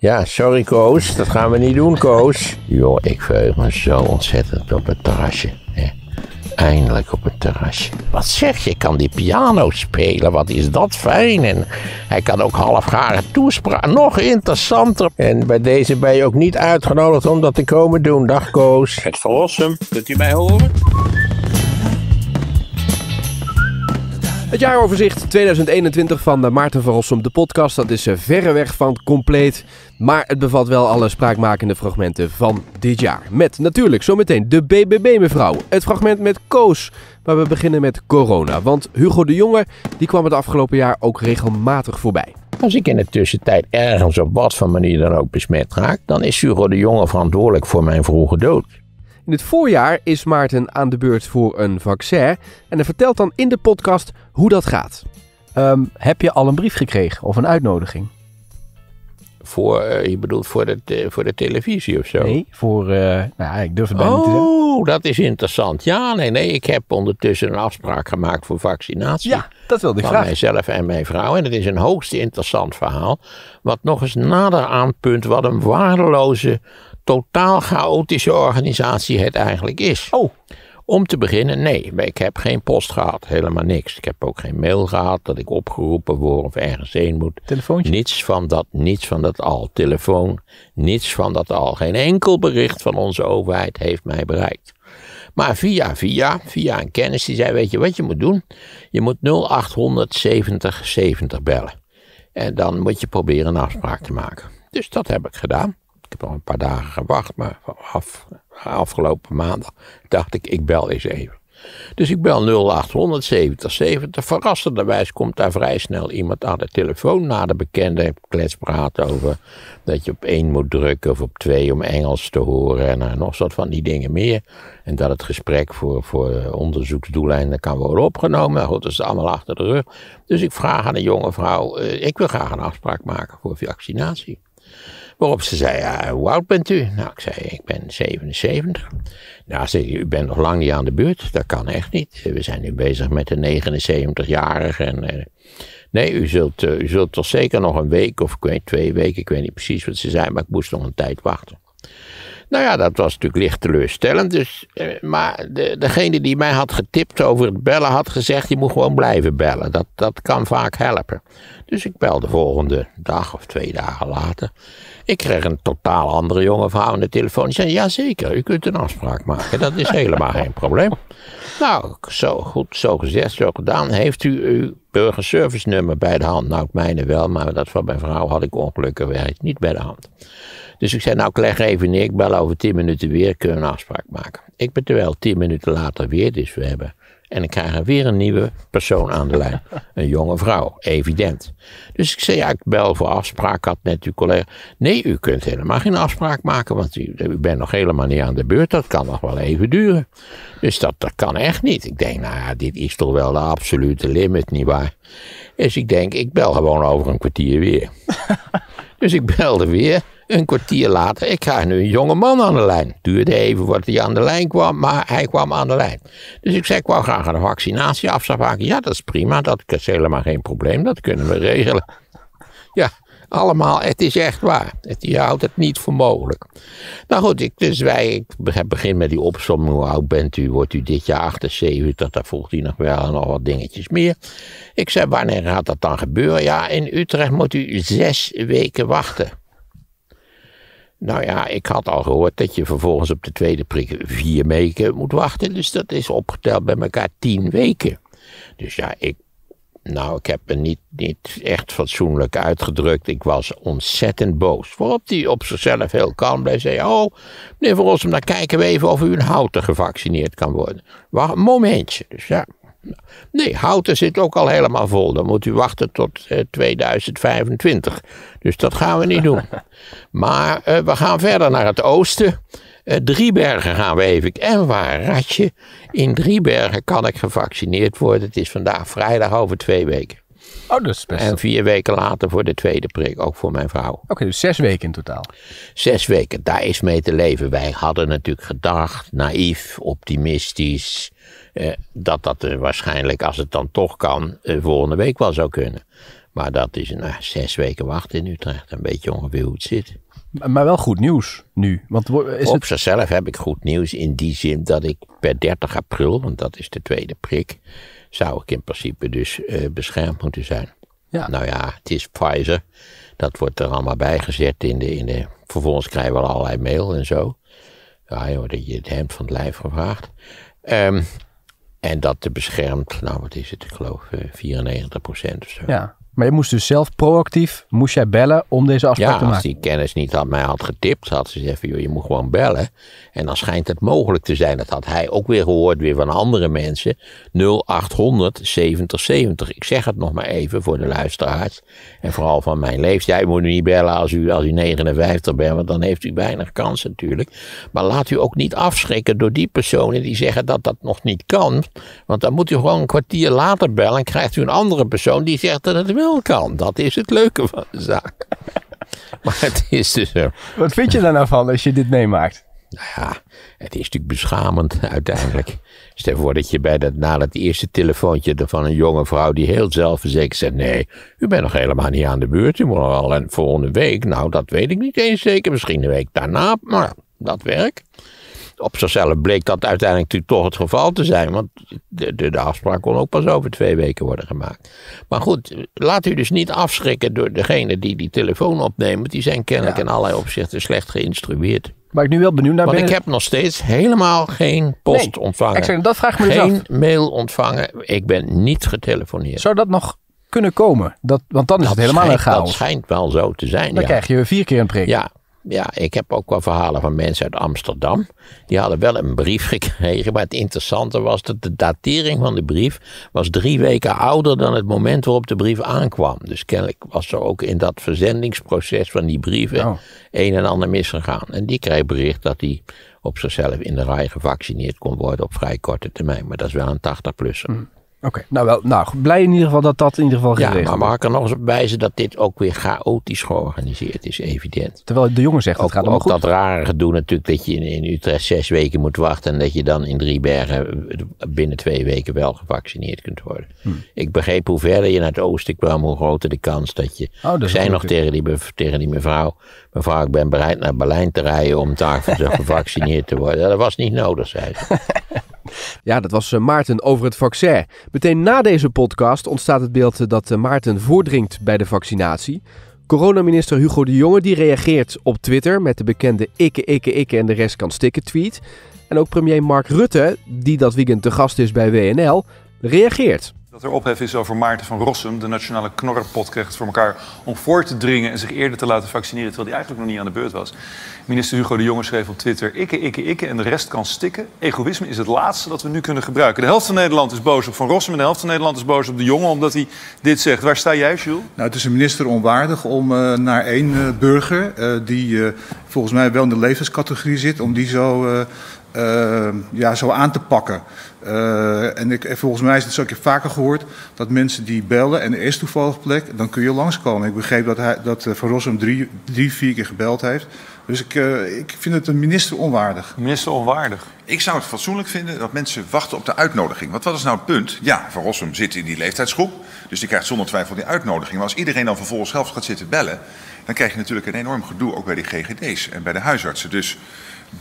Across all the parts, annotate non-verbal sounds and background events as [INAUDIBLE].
Ja, sorry Koos, dat gaan we niet doen Koos. Joh, ik verheug me zo ontzettend op het terrasje. Hè. Eindelijk op het terrasje. Wat zeg je, kan die piano spelen, wat is dat fijn. En hij kan ook halfgare toespraak, nog interessanter. En bij deze ben je ook niet uitgenodigd om dat te komen doen. Dag Koos. Het verlossen, kunt u mij horen? Het jaaroverzicht 2021 van Maarten van Rossum, de podcast, dat is eh, verreweg van compleet. Maar het bevat wel alle spraakmakende fragmenten van dit jaar. Met natuurlijk zometeen de BBB-mevrouw. Het fragment met Koos, maar we beginnen met corona. Want Hugo de Jonge, die kwam het afgelopen jaar ook regelmatig voorbij. Als ik in de tussentijd ergens op wat voor manier dan ook besmet raak, dan is Hugo de Jonge verantwoordelijk voor mijn vroege dood. In het voorjaar is Maarten aan de beurt voor een vaccin. En hij vertelt dan in de podcast hoe dat gaat. Ehm, heb je al een brief gekregen of een uitnodiging? Voor, eh, je bedoelt voor de, te- voor de televisie of zo? Nee, voor. eh, nou, ja, ik durf het bijna niet te zeggen. Oh, dat is interessant. Ja, nee, nee. Ik heb ondertussen een afspraak gemaakt voor vaccinatie. Ja, dat wilde ik van mijzelf en mijn vrouw. En het is een hoogst interessant verhaal. Wat nog eens nader aanpunt wat een waardeloze, totaal chaotische organisatie het eigenlijk is. Oh, Om te beginnen, nee, ik heb geen post gehad, helemaal niks. Ik heb ook geen mail gehad dat ik opgeroepen word of ergens heen moet. telefoontje. Niets van dat, niets van dat al. Telefoon, niets van dat al. Geen enkel bericht van onze overheid heeft mij bereikt. Maar via, via, via een kennis die zei, weet je wat je moet doen? Je moet 0800 70 70 bellen. En dan moet je proberen een afspraak te maken. Dus dat heb ik gedaan. Ik heb nog een paar dagen gewacht, maar af, afgelopen maandag dacht ik, ik bel eens even. Dus ik bel 0800 70 70. Verrassenderwijs komt daar vrij snel iemand aan de telefoon na de bekende kletspraat over dat je op één moet drukken of op twee om Engels te horen en nog wat van die dingen meer. En dat het gesprek voor, voor onderzoeksdoeleinden kan worden opgenomen. Goed, dat is allemaal achter de rug. Dus ik vraag aan de jonge vrouw, eh, ik wil graag een afspraak maken voor vaccinatie. Waarop ze zei, ja, hoe oud bent u? Nou, ik zei, ik ben 77. Nou, zei ze, u bent nog lang niet aan de beurt. Dat kan echt niet. We zijn nu bezig met de 79-jarige. En, eh, nee, u zult, eh, u zult toch zeker nog een week of ik weet, twee weken, ik weet niet precies wat ze zei, maar ik moest nog een tijd wachten. Nou ja, dat was natuurlijk licht teleurstellend. Dus, eh, maar de, degene die mij had getipt over het bellen had gezegd: je moet gewoon blijven bellen. Dat, dat kan vaak helpen. Dus ik belde de volgende dag of twee dagen later. Ik kreeg een totaal andere jonge vrouw aan de telefoon. Die zei: Jazeker, u kunt een afspraak maken. Dat is helemaal geen probleem. Nou, zo goed, zo gezegd, zo gedaan. Heeft u uw burgerservice nummer bij de hand? Nou, het mijne wel, maar dat van mijn vrouw had ik ongelukkig niet bij de hand. Dus ik zei, nou, ik leg even neer, ik bel over tien minuten weer, kunnen we een afspraak maken. Ik ben terwijl tien minuten later weer, dus we hebben... En ik krijg er weer een nieuwe persoon aan de lijn. [LAUGHS] Een jonge vrouw, evident. Dus ik zei, ja, ik bel voor afspraak, Ik had net uw collega... Nee, u kunt helemaal geen afspraak maken, want u, u bent nog helemaal niet aan de beurt. Dat kan nog wel even duren. Dus dat, dat kan echt niet. Ik denk, nou ja, dit is toch wel de absolute limit, nietwaar? Dus ik denk, ik bel gewoon over een kwartier weer. [LAUGHS] Dus ik belde weer. Een kwartier later, ik krijg nu een jonge man aan de lijn. Duurde even voordat hij aan de lijn kwam, maar hij kwam aan de lijn. Dus ik zei, ik wou graag een vaccinatieafspraak maken. Ja, dat is prima, dat is helemaal geen probleem, dat kunnen we regelen. Ja, allemaal, het is echt waar. Het, je houdt het niet voor mogelijk. Nou goed, ik, dus wij, ik be- begin met die opsomming. Hoe oud bent u? Wordt u dit jaar 78? Daar volgt hij nog wel en nog wat dingetjes meer. Ik zei, wanneer gaat dat dan gebeuren? Ja, in Utrecht moet u zes weken wachten. Nou ja, ik had al gehoord dat je vervolgens op de tweede prik vier weken moet wachten. Dus dat is opgeteld bij elkaar tien weken. Dus ja, ik, nou, ik heb me niet, niet echt fatsoenlijk uitgedrukt. Ik was ontzettend boos. Waarop hij op zichzelf heel kalm bleef. Zei, oh, meneer Van dan kijken we even of u in Houten gevaccineerd kan worden. Wacht een momentje. Dus ja, Nee, Houten zit ook al helemaal vol. Dan moet u wachten tot eh, 2025. Dus dat gaan we niet doen. [LAUGHS] Maar eh, we gaan verder naar het oosten. Eh, Driebergen gaan we even. En waar, ratje? In Driebergen kan ik gevaccineerd worden. Het is vandaag vrijdag over twee weken. Oh, dat is best. En vier weken later voor de tweede prik, ook voor mijn vrouw. Oké, dus zes weken in totaal. Zes weken, daar is mee te leven. Wij hadden natuurlijk gedacht, naïef, optimistisch, eh, dat dat eh, waarschijnlijk, als het dan toch kan, eh, volgende week wel zou kunnen. Maar dat is nou, zes weken wachten in Utrecht. Een beetje ongeveer hoe het zit. Maar wel goed nieuws nu. Want is Op het... zichzelf heb ik goed nieuws in die zin dat ik per 30 april, want dat is de tweede prik, zou ik in principe dus eh, beschermd moeten zijn. Ja. Nou ja, het is Pfizer. Dat wordt er allemaal bijgezet in de, in de... Vervolgens krijgen we allerlei mail en zo. Ja joh, dat je het hemd van het lijf gevraagd. Ehm, en dat beschermt, nou wat is het, ik geloof eh, 94 procent of zo. Ja. Maar je moest dus zelf proactief, moest jij bellen om deze afspraak Ja, te als maken. die kennis niet had, mij had getipt, had ze gezegd van, joh, je moet gewoon bellen. En dan schijnt het mogelijk te zijn, dat had hij ook weer gehoord weer van andere mensen, 0800 70 70. Ik zeg het nog maar even voor de luisteraars. En vooral van mijn leeftijd. U moet niet bellen als u, als u 59 bent, want dan heeft u weinig kans natuurlijk. Maar laat u ook niet afschrikken door die personen die zeggen dat dat nog niet kan. Want dan moet u gewoon een kwartier later bellen en krijgt u een andere persoon die zegt dat het wel kan. Dat is het leuke van de zaak. [LAUGHS] Maar het is dus zo. Wat vind je daar nou van als je dit meemaakt? Nou ja, het is natuurlijk beschamend uiteindelijk. [LAUGHS] Stel voor dat je bij dat, na dat eerste telefoontje van een jonge vrouw die heel zelfverzekerd zegt: Nee, u bent nog helemaal niet aan de beurt. U moet nog wel een volgende week. Nou, dat weet ik niet eens zeker. Misschien een week daarna. Maar dat werkt. Op zichzelf bleek dat uiteindelijk natuurlijk toch het geval te zijn. Want de, de, de afspraak kon ook pas over twee weken worden gemaakt. Maar goed, laat u dus niet afschrikken door degene die die telefoon opnemen. Die zijn kennelijk Ja. in allerlei opzichten slecht geïnstrueerd. Waar ik nu wel benieuwd naar Want ik heb nog steeds helemaal geen post Nee, ontvangen. exact, dat vraag ik me dus geen af. mail ontvangen. Ik ben niet getelefoneerd. Zou dat nog kunnen komen? Dat, want dan is dat het helemaal een schijnt, dat chaos. schijnt wel zo te zijn. Dan ja. krijg je vier keer een prik. Ja, ja, ik heb ook wel verhalen van mensen uit Amsterdam. Die hadden wel een brief [LAUGHS] gekregen. Maar het interessante was dat de datering van de brief was drie weken ouder dan het moment waarop de brief aankwam. Dus kennelijk was er ook in dat verzendingsproces van die brieven Oh. een en ander misgegaan. En die kreeg bericht dat hij op zichzelf in de rij gevaccineerd kon worden op vrij korte termijn. Maar dat is wel een 80-plusser. Oké, nou wel. Nou, blij in ieder geval dat dat in ieder geval Ja, geregeld maar mag wordt. ik er nog eens op wijzen dat dit ook weer chaotisch georganiseerd is, evident. Terwijl de jongen zegt, het Ook, gaat allemaal ook dat rare gedoe natuurlijk dat je in, in Utrecht zes weken moet wachten en dat je dan in Driebergen binnen twee weken wel gevaccineerd kunt worden. Hm. Ik begreep hoe verder je naar het oosten kwam, hoe groter de kans dat je. Oh, dat ik is zei ook nog tegen die, tegen die mevrouw, mevrouw ik ben bereid naar Berlijn te rijden om daar [LAUGHS] gevaccineerd te worden. Ja, dat was niet nodig, zei ze. [LAUGHS] Ja, dat was eh, Maarten over het vaccin. Meteen na deze podcast ontstaat het beeld eh, dat eh, Maarten voordringt bij de vaccinatie. Coronaminister Hugo de Jonge die reageert op Twitter met de bekende ikke, ikke, ikke en de rest kan stikken tweet. En ook premier Mark Rutte, die dat weekend te gast is bij WNL, reageert. Dat er ophef is over Maarten van Rossum, de nationale knorrenpot, krijgt het voor elkaar om voor te dringen en zich eerder te laten vaccineren, terwijl hij eigenlijk nog niet aan de beurt was. Minister Hugo de Jonge schreef op Twitter: ikke, ikke, ikke en de rest kan stikken. Egoïsme is het laatste dat we nu kunnen gebruiken. De helft van Nederland is boos op Van Rossum en de helft van Nederland is boos op de Jonge omdat hij dit zegt. Waar sta jij, Jules? Nou, het is een minister onwaardig om eh, naar één eh, burger, eh, die volgens mij wel in de levenscategorie zit, om die zo, eh, ja, zo aan te pakken. Eh, en ik, en volgens mij is het zo, ik heb vaker gehoord, dat mensen die bellen en er is toevallig plek, dan kun je langskomen. Ik begreep dat, hij, dat eh, Van Rossum drie, drie, vier keer gebeld heeft. Dus ik, eh, ik vind het een minister onwaardig. Minister onwaardig. Ik zou het fatsoenlijk vinden dat mensen wachten op de uitnodiging. Want wat is nou het punt? Ja, Van Rossum zit in die leeftijdsgroep. Dus die krijgt zonder twijfel die uitnodiging. Maar als iedereen dan vervolgens zelf gaat zitten bellen. dan krijg je natuurlijk een enorm gedoe ook bij de GGD's en bij de huisartsen. Dus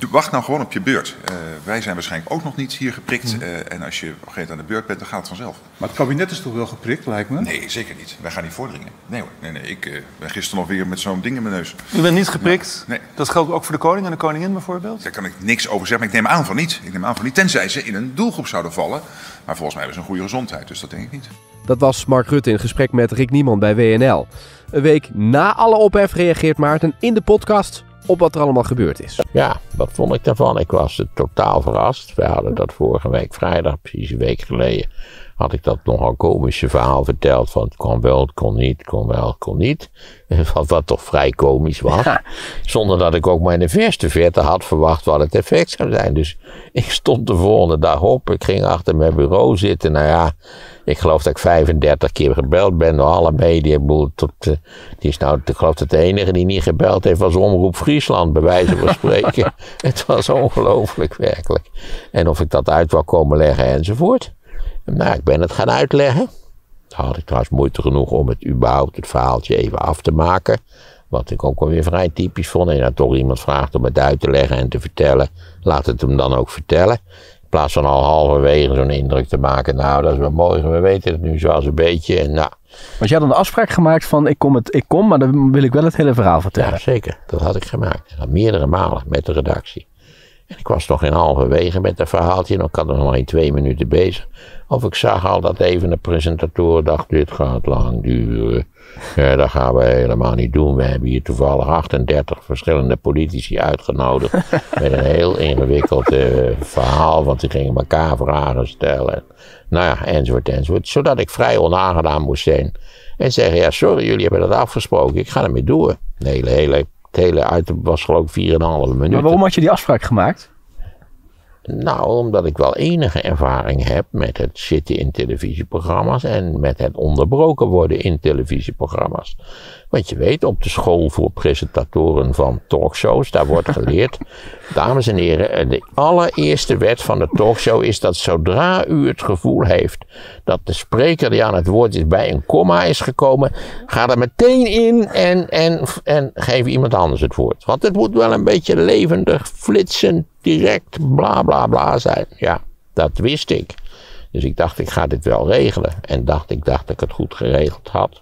wacht nou gewoon op je beurt. Eh, wij zijn waarschijnlijk ook nog niet hier geprikt. eh, en als je op een gegeven moment aan de beurt bent, dan gaat het vanzelf. Maar het kabinet is toch wel geprikt, lijkt me? Nee, zeker niet. Wij gaan niet voordringen. Nee hoor. Nee, nee. Ik eh, ben gisteren nog weer met zo'n ding in mijn neus. U bent niet geprikt. Nee. Dat geldt ook voor de koning en de koningin bijvoorbeeld. Daar kan ik niks over zeggen, maar ik neem aan van niet. Ik neem aan van niet, tenzij ze in een doelgroep zouden vallen. Maar volgens mij hebben ze een goede gezondheid, dus dat denk ik niet. Dat was Mark Rutte in gesprek met Rick Nieman bij WNL. Een week na alle ophef reageert Maarten in de podcast op wat er allemaal gebeurd is. Ja, wat vond ik daarvan? Ik was totaal verrast. We hadden dat vorige week vrijdag, precies een week geleden, had ik dat nogal komische verhaal verteld van het kon wel, het kon niet, het kon wel, het kon niet. [LAUGHS] Wat, wat toch vrij komisch was. Zonder dat ik ook maar in de verste verte had verwacht wat het effect zou zijn. Dus [LAUGHS] ik stond de volgende dag op. Ik ging achter mijn bureau zitten. Nou ja, ik geloof dat ik 35 keer gebeld ben door alle media. Tot, eh, die is nou, ik geloof dat de enige die niet gebeld heeft was Omroep Friesland, bij wijze van [LAUGHS] spreken. het was ongelooflijk, werkelijk. En of ik dat uit wou komen leggen enzovoort. Nou, ik ben het gaan uitleggen. had ik trouwens moeite genoeg om het überhaupt het verhaaltje even af te maken. Wat ik ook wel weer vrij typisch vond. En dan toch iemand vraagt om het uit te leggen en te vertellen. Laat het hem dan ook vertellen. In plaats van al halverwege zo'n indruk te maken. Nou, dat is wel mooi. We weten het nu zoals een beetje. En nou, Want je had een afspraak gemaakt van ik kom, het, ik kom, maar dan wil ik wel het hele verhaal vertellen. ja, zeker. Dat had ik gemaakt. Dat meerdere malen met de redactie. Ik was nog in halverwege met dat verhaaltje. En ik had nog maar in twee minuten bezig. Of ik zag al dat even de presentatoren dacht, dit gaat lang duren. Ja, dat gaan we helemaal niet doen. We hebben hier toevallig 38 verschillende politici uitgenodigd. [LAUGHS] met een heel ingewikkeld eh, verhaal. Want die gingen elkaar vragen stellen. Nou ja, enzovoort, enzovoort. Zodat ik vrij onaangenaam moest zijn. En zeggen, ja, sorry, jullie hebben dat afgesproken. Ik ga ermee door. De hele, hele, het hele item was geloof ik 4,5 minuten. Maar waarom had je die afspraak gemaakt? Nou, omdat ik wel enige ervaring heb met het zitten in televisieprogramma's en met het onderbroken worden in televisieprogramma's. Want je weet, op de school voor presentatoren van talkshows, daar wordt geleerd, [LAUGHS] dames en heren, de allereerste wet van de talkshow is dat zodra u het gevoel heeft dat de spreker die aan het woord is bij een komma is gekomen, ga er meteen in en, en, en geef iemand anders het woord. Want het moet wel een beetje levendig, flitsend, direct, bla bla bla zijn. Ja, dat wist ik. Dus ik dacht, ik ga dit wel regelen. En dacht, ik dacht dat ik het goed geregeld had.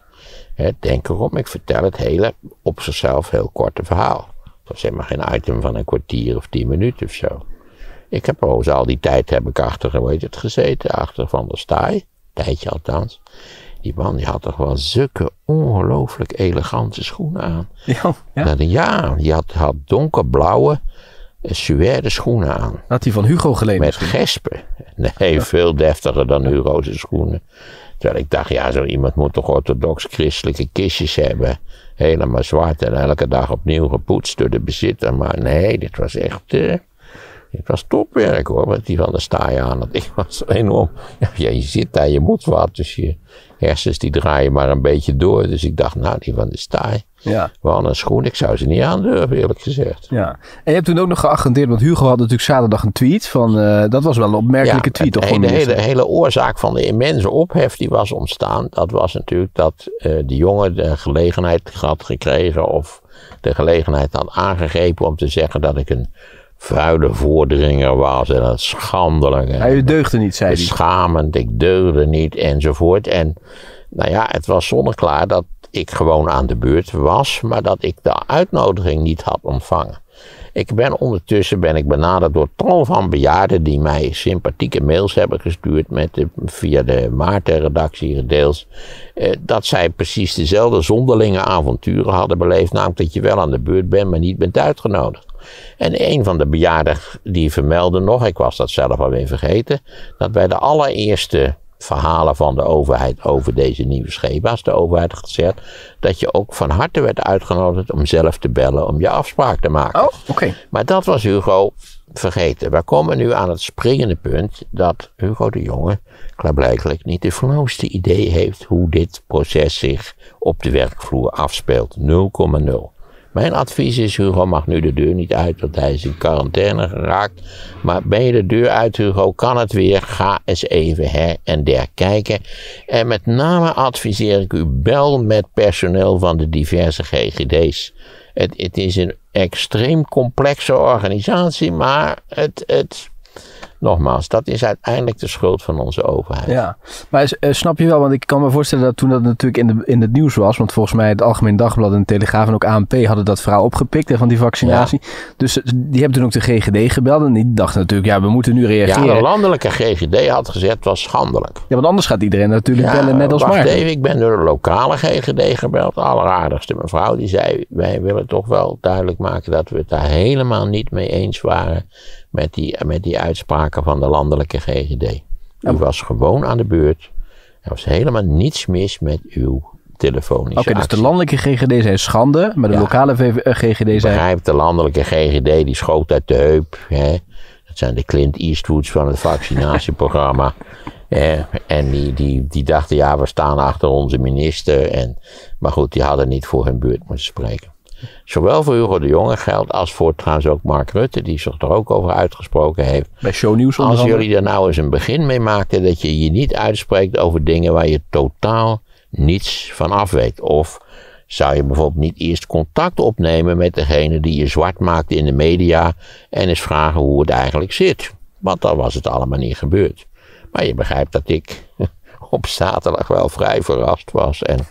Denk erom, ik vertel het hele op zichzelf heel korte verhaal. Het was helemaal geen item van een kwartier of tien minuten of zo. Ik heb overigens al die tijd heb ik achter, hoe heet het, gezeten, achter Van der Staaij. Tijdje althans. Die man die had toch wel zulke ongelooflijk elegante schoenen aan. [LAUGHS] Ja, ja. Dat- Ja, die had, had donkerblauwe eh, suède schoenen aan. Had hij van Hugo geleend Met gespen. Nee, veel deftiger dan Hugo's schoenen. Terwijl ik dacht, ja, zo iemand moet toch orthodox-christelijke kistjes hebben. Helemaal zwart en elke dag opnieuw gepoetst door de bezitter. Maar nee, dit was echt... dit was topwerk hoor, wat die van de staai aan had. [LAUGHS] Ik was enorm... Ja, je zit daar, je moet wat. Dus je hersens die draaien maar een beetje door. Dus ik dacht, nou, die van de staai. Ja, Wel een schoen, ik zou ze niet aandurven, eerlijk gezegd. ja. En je hebt toen ook nog geagendeerd, want Hugo had natuurlijk zaterdag een tweet van, eh, dat was wel een opmerkelijke tweet toch? de hele, hele, oorzaak van de immense ophef die was ontstaan, dat was natuurlijk dat eh de jongen de gelegenheid had gekregen of de gelegenheid had aangegrepen om te zeggen dat ik een vuile voordringer was en dat schandelijk. en Hij deugde niet, zei hij. beschamend, ik deugde niet enzovoort. En nou ja, het was zonneklaar dat ik gewoon aan de beurt was, maar dat ik de uitnodiging niet had ontvangen. Ik ben ondertussen ben ik benaderd door tal van bejaarden die mij sympathieke mails hebben gestuurd met via de Maarten-redactie deels. Eh, dat zij precies dezelfde zonderlinge avonturen hadden beleefd, namelijk dat je wel aan de beurt bent, maar niet bent uitgenodigd. En een van de bejaarden die vermeldde nog, ik was dat zelf alweer vergeten, dat bij de allereerste verhalen van de overheid over deze nieuwe scheepbaas, de overheid had gezegd dat je ook van harte werd uitgenodigd om zelf te bellen om je afspraak te maken. Oh, oké. Maar dat was Hugo vergeten. We komen nu aan het springende punt dat Hugo de Jonge klaarblijkelijk niet de flauwste idee heeft hoe dit proces zich op de werkvloer afspeelt. 0,0. Mijn advies is, Hugo mag nu de deur niet uit, want hij is in quarantaine geraakt. Maar ben je de deur uit, Hugo, kan het weer. Ga eens even her en der kijken. En met name adviseer ik u, bel met personeel van de diverse GGD's. Het, het is een extreem complexe organisatie, maar het, het, nogmaals, dat is uiteindelijk de schuld van onze overheid. Ja, maar eh, snap je wel, want ik kan me voorstellen dat toen dat natuurlijk in, de, in het nieuws was, want volgens mij het Algemeen Dagblad en de Telegraaf en ook ANP hadden dat verhaal opgepikt hè, van die vaccinatie. Dus eh, die hebben toen ook de GGD gebeld en die dachten natuurlijk, ja, we moeten nu Ja, reageren. de landelijke GGD had gezegd, was schandelijk. Ja, want anders gaat iedereen natuurlijk Ja, bellen net als even, ik ben door de lokale GGD gebeld. De alleraardigste mevrouw die zei, wij willen toch wel duidelijk maken dat we het daar helemaal niet mee eens waren met die, met die uitspraken van de landelijke GGD. U was gewoon aan de beurt. Er was helemaal niets mis met uw telefonische Oké, dus de landelijke GGD zei schande, maar de Ja. lokale VV eh, GGD zei... begrijp, de landelijke GGD die schoot uit de heup. Hè. Dat zijn de Clint Eastwoods van het vaccinatieprogramma. [LAUGHS] Eh, en die, die, die dachten, ja, we staan achter onze minister. En, maar goed, die hadden niet voor hun beurt moeten spreken. Zowel voor Hugo de Jonge geldt als voor trouwens ook Mark Rutte, die zich er ook over uitgesproken heeft. Bij shownieuws Als jullie er nou eens een begin mee maakten dat je je niet uitspreekt over dingen waar je totaal niets van af weet. Of zou je bijvoorbeeld niet eerst contact opnemen met degene die je zwart maakt in de media en eens vragen hoe het eigenlijk zit. Want dan was het allemaal niet gebeurd. Maar je begrijpt dat ik [LAUGHS] op zaterdag wel vrij verrast was. En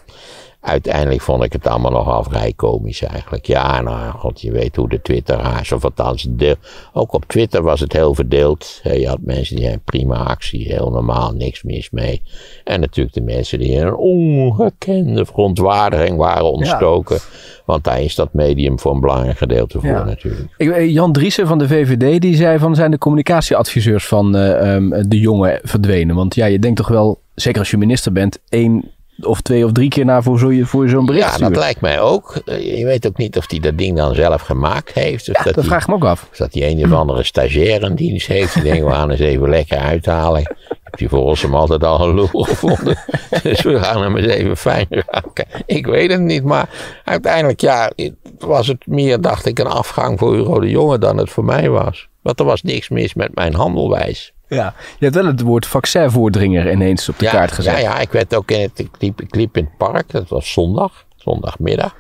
uiteindelijk vond ik het allemaal nogal vrij komisch eigenlijk. Ja, nou god, je weet hoe de twitteraars, of althans, de, ook op Twitter was het heel verdeeld. Je had mensen die een prima actie, heel normaal, niks mis mee. En natuurlijk de mensen die in een ongekende verontwaardiging waren ontstoken. Want daar is dat medium voor een belangrijk gedeelte voor Ja. natuurlijk. Ik, eh, Jan Driessen van de VVD die zei van zijn de communicatieadviseurs van eh, ehm, de jongen verdwenen. Want ja, je denkt toch wel, zeker als je minister bent, één of twee of drie keer na voor, zo je, voor je zo'n bericht Ja, dat lijkt mij ook. Eh, Je weet ook niet of hij dat ding dan zelf gemaakt heeft. Of Ja, dat dat hij- vraag ik me ook af. Of dat die een of andere stagiair in dienst heeft. Die denkt, we gaan eens even lekker uithalen. Heb die volgens hem altijd al een lul gevonden. [LAUGHS] Dus we gaan hem eens even fijn raken. Ik weet het niet, maar uiteindelijk ja, was het meer, dacht ik, een afgang voor Hugo de Jonge dan het voor mij was. Want er was niks mis met mijn handelwijs. Ja. Je hebt wel het woord vaccinvoordringer ineens op de ja, kaart gezet. Ja, ja, ik werd ook in het, ik liep, ik liep in het park, dat was zondag, zondagmiddag.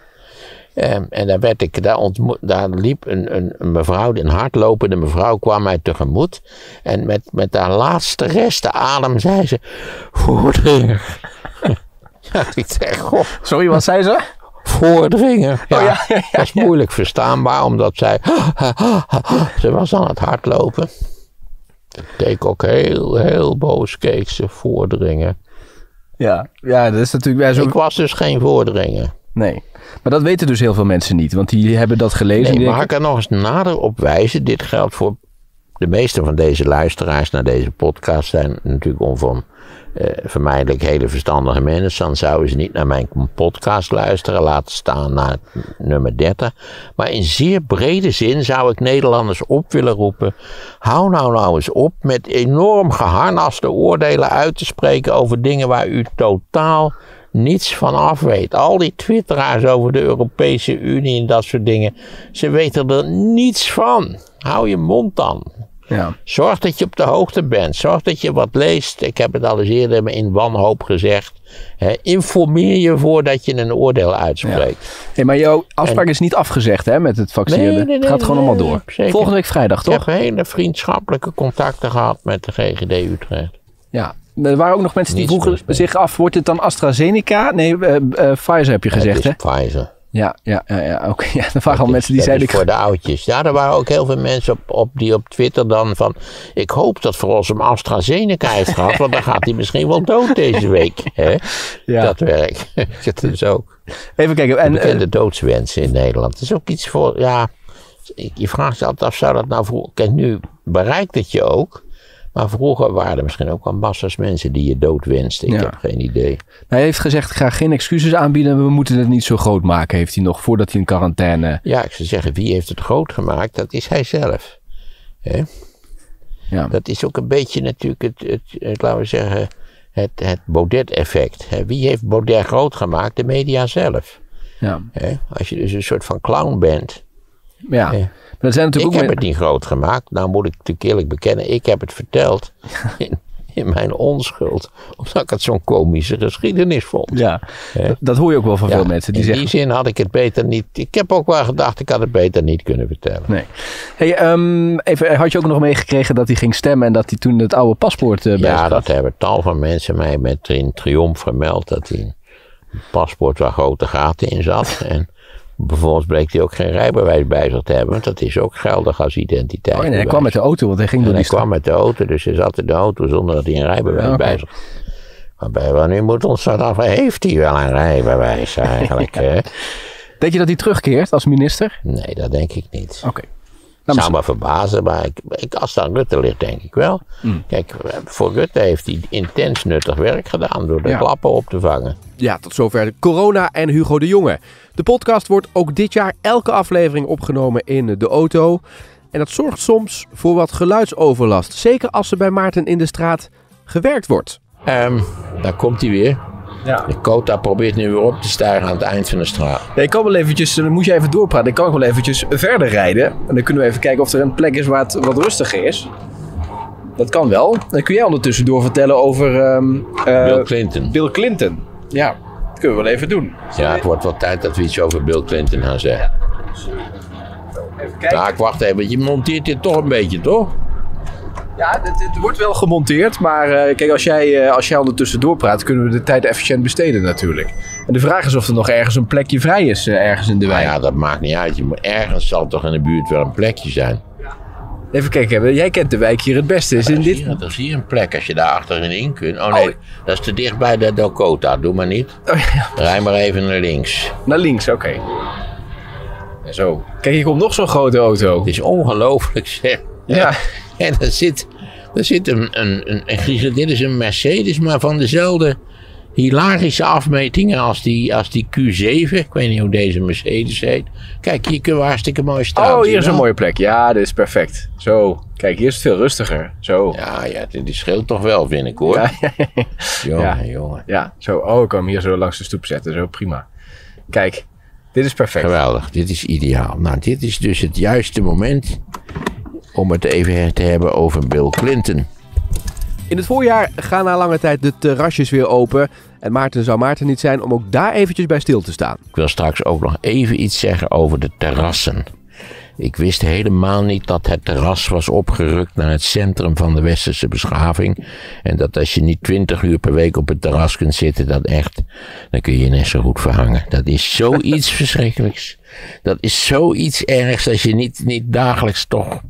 Ehm, en daar, werd ik, daar, ontmoet, daar liep een, een, een mevrouw, een hardlopende mevrouw, kwam mij tegemoet. En met, met haar laatste resten adem zei ze: Voordringer. [LAUGHS] ja, ik zeg: Goh, Sorry, wat zei ze? voordringer. Ja, Oh, ja, ja, ja, dat was moeilijk verstaanbaar, omdat zij. [LAUGHS] ze was aan het hardlopen. Ik keek ook heel, heel boos, keek ze voordringen. Ja, ja dat is natuurlijk bij zo... Ik was dus geen voordringer. Nee. Maar dat weten dus heel veel mensen niet. Want die hebben dat gelezen. en Nee, mag ik er nog eens nader op wijzen? Dit geldt voor de meeste van deze luisteraars naar deze podcast zijn natuurlijk onvan eh, vermijdelijk hele verstandige mensen. Dan zouden ze niet naar mijn podcast luisteren, laten staan naar nummer 30. Maar in zeer brede zin zou ik Nederlanders op willen roepen. Hou nou nou eens op met enorm geharnaste oordelen uit te spreken over dingen waar u totaal niets van af weet. Al die twitteraars over de Europese Unie en dat soort dingen. Ze weten er niets van. Hou je mond dan. Ja. Zorg dat je op de hoogte bent. Zorg dat je wat leest. Ik heb het al eens eerder in wanhoop gezegd. Informeer je voordat je een oordeel uitspreekt. Hey, maar jouw afspraak is niet afgezegd hè, met het vaccineren. Nee, nee, nee, het gaat gewoon allemaal door. zeker. Volgende week vrijdag, Ik toch? heb hele vriendschappelijke contacten gehad met de GGD Utrecht. Ja. Er waren ook nog mensen die vroegen zich af, wordt het dan AstraZeneca? Nee, eh, eh, Pfizer heb je gezegd, hè? Pfizer. Ja, ja, ja, ja oké. [LAUGHS] Ja, er waren al Dat mensen die dat zeiden... voor de oudjes. Ja, er waren ook heel veel mensen op, op, die op Twitter dan van... Ik hoop dat voor ons hem AstraZeneca heeft gehad... want dan gaat hij misschien wel dood deze week. Hè? Ja. Dat werkt. [LAUGHS] Het is ook Even kijken. En, eh, bekende doodswensen in Nederland. Het is ook iets voor... Ja, je vraagt je altijd af, zou dat nou voor... Kijk, nu bereikt het je ook... Maar vroeger waren er misschien ook wel massa's mensen die je dood wensten. Ik Ja. heb geen idee. hij heeft gezegd, ik ga geen excuses aanbieden. We moeten het niet zo groot maken, heeft hij nog, voordat hij in quarantaine... Ja, ik zou zeggen, wie heeft het groot gemaakt? Dat is hij zelf. Hè? Ja. Dat is ook een beetje natuurlijk het, het, het laten we zeggen, het, het Baudet-effect. Wie heeft Baudet groot gemaakt? De media zelf. Ja. hè. Als je dus een soort van clown bent. ja. Maar Ik heb het niet groot gemaakt. Nou moet ik natuurlijk eerlijk bekennen, ik heb het verteld [LAUGHS] in, in mijn onschuld. Omdat ik het zo'n komische geschiedenis vond. Ja, dat, dat hoor je ook wel van Ja, veel mensen. Die in zeggen, die zin had ik het beter niet. Ik heb ook wel gedacht, ik had het beter niet kunnen vertellen. Nee. Hey, ehm, even, had je ook nog meegekregen dat hij ging stemmen en dat hij toen het oude paspoort eh bezig Ja, dat hebben tal van mensen mij met in triomf vermeld. Dat hij een paspoort waar grote gaten in zat. [LAUGHS] En vervolgens bleek hij ook geen rijbewijs bij zich te hebben. Want dat is ook geldig als identiteit. Oh, nee, hij kwam met de auto, want hij ging En door hij die stad. kwam met de auto, dus hij zat in de auto zonder dat hij een rijbewijs Ja, bij zich had. Waarbij we nu moeten ons dan af, heeft hij wel een rijbewijs eigenlijk? [LAUGHS] hè? Denk je dat hij terugkeert als minister? Nee, dat denk ik niet. Oké. Nou, zou me verbazen, maar ik, ik, als het aan Rutte ligt, denk ik wel. Hmm. Kijk, voor Rutte heeft hij intens nuttig werk gedaan door de Ja. klappen op te vangen. Ja, tot zover corona en Hugo de Jonge. De podcast wordt ook dit jaar elke aflevering opgenomen in de auto. En dat zorgt soms voor wat geluidsoverlast. Zeker als er bij Maarten in de straat gewerkt wordt. Ehm, daar komt hij weer. Ja. De quota probeert nu weer op te stijgen aan het eind van de straat. Nee, ik kan wel eventjes, dan moet je even doorpraten. Ik kan wel eventjes verder rijden. En dan kunnen we even kijken of er een plek is waar het wat rustiger is. Dat kan wel. Dan kun jij ondertussen doorvertellen over ehm, eh, Bill Clinton. Bill Clinton. Ja, dat kunnen we wel even doen. Ja, het wordt wel tijd dat we iets over Bill Clinton gaan zeggen. Even kijken. Nou, ik wacht even, want je monteert dit toch een beetje, toch? Ja, het, het wordt wel gemonteerd. Maar eh, kijk, als jij, eh, als jij ondertussen doorpraat, kunnen we de tijd efficiënt besteden natuurlijk. En de vraag is of er nog ergens een plekje vrij is, eh, ergens in de Nou wijk. ja, dat maakt niet uit. Je moet, ergens zal toch in de buurt wel een plekje zijn. Even kijken, jij kent de wijk hier het beste. Is in dit... je- daar zie je een plek als je daar achterin in kunt. Oh nee, Oh. dat is te dicht bij de Dakota. Doe maar niet. Oh, ja. Rij maar even naar links. Naar links, oké. En Zo. Kijk, hier komt nog zo'n grote auto. Het is ongelooflijk zeg. Ja. En er zit, er zit een, een, een, dit is een Mercedes, maar van dezelfde hilarische afmetingen als die, als die Q7. Ik weet niet hoe deze Mercedes heet. Kijk, hier kunnen we hartstikke mooi staan. Oh, hier is een mooie plek. Ja, dit is perfect. Zo. Kijk, hier is het veel rustiger. Zo. Ja, ja, dit dit scheelt toch wel, vind ik hoor. [LAUGHS] Ja, Jongen, Ja. jongen. ja, zo. Oh, ik kan hem hier zo langs de stoep zetten. Zo, prima. Kijk, dit is perfect. Geweldig, dit is ideaal. Nou, dit is dus het juiste moment om het even te hebben over Bill Clinton. In het voorjaar gaan na lange tijd de terrasjes weer open. En Maarten zou Maarten niet zijn om ook daar eventjes bij stil te staan. Ik wil straks ook nog even iets zeggen over de terrassen. Ik wist helemaal niet dat het terras was opgerukt naar het centrum van de westerse beschaving. En dat als je niet twintig uur per week op het terras kunt zitten, dat echt, dan kun je je net zo goed verhangen. Dat is zoiets [LAUGHS] verschrikkelijks. Dat is zoiets ergs als je niet, niet dagelijks toch.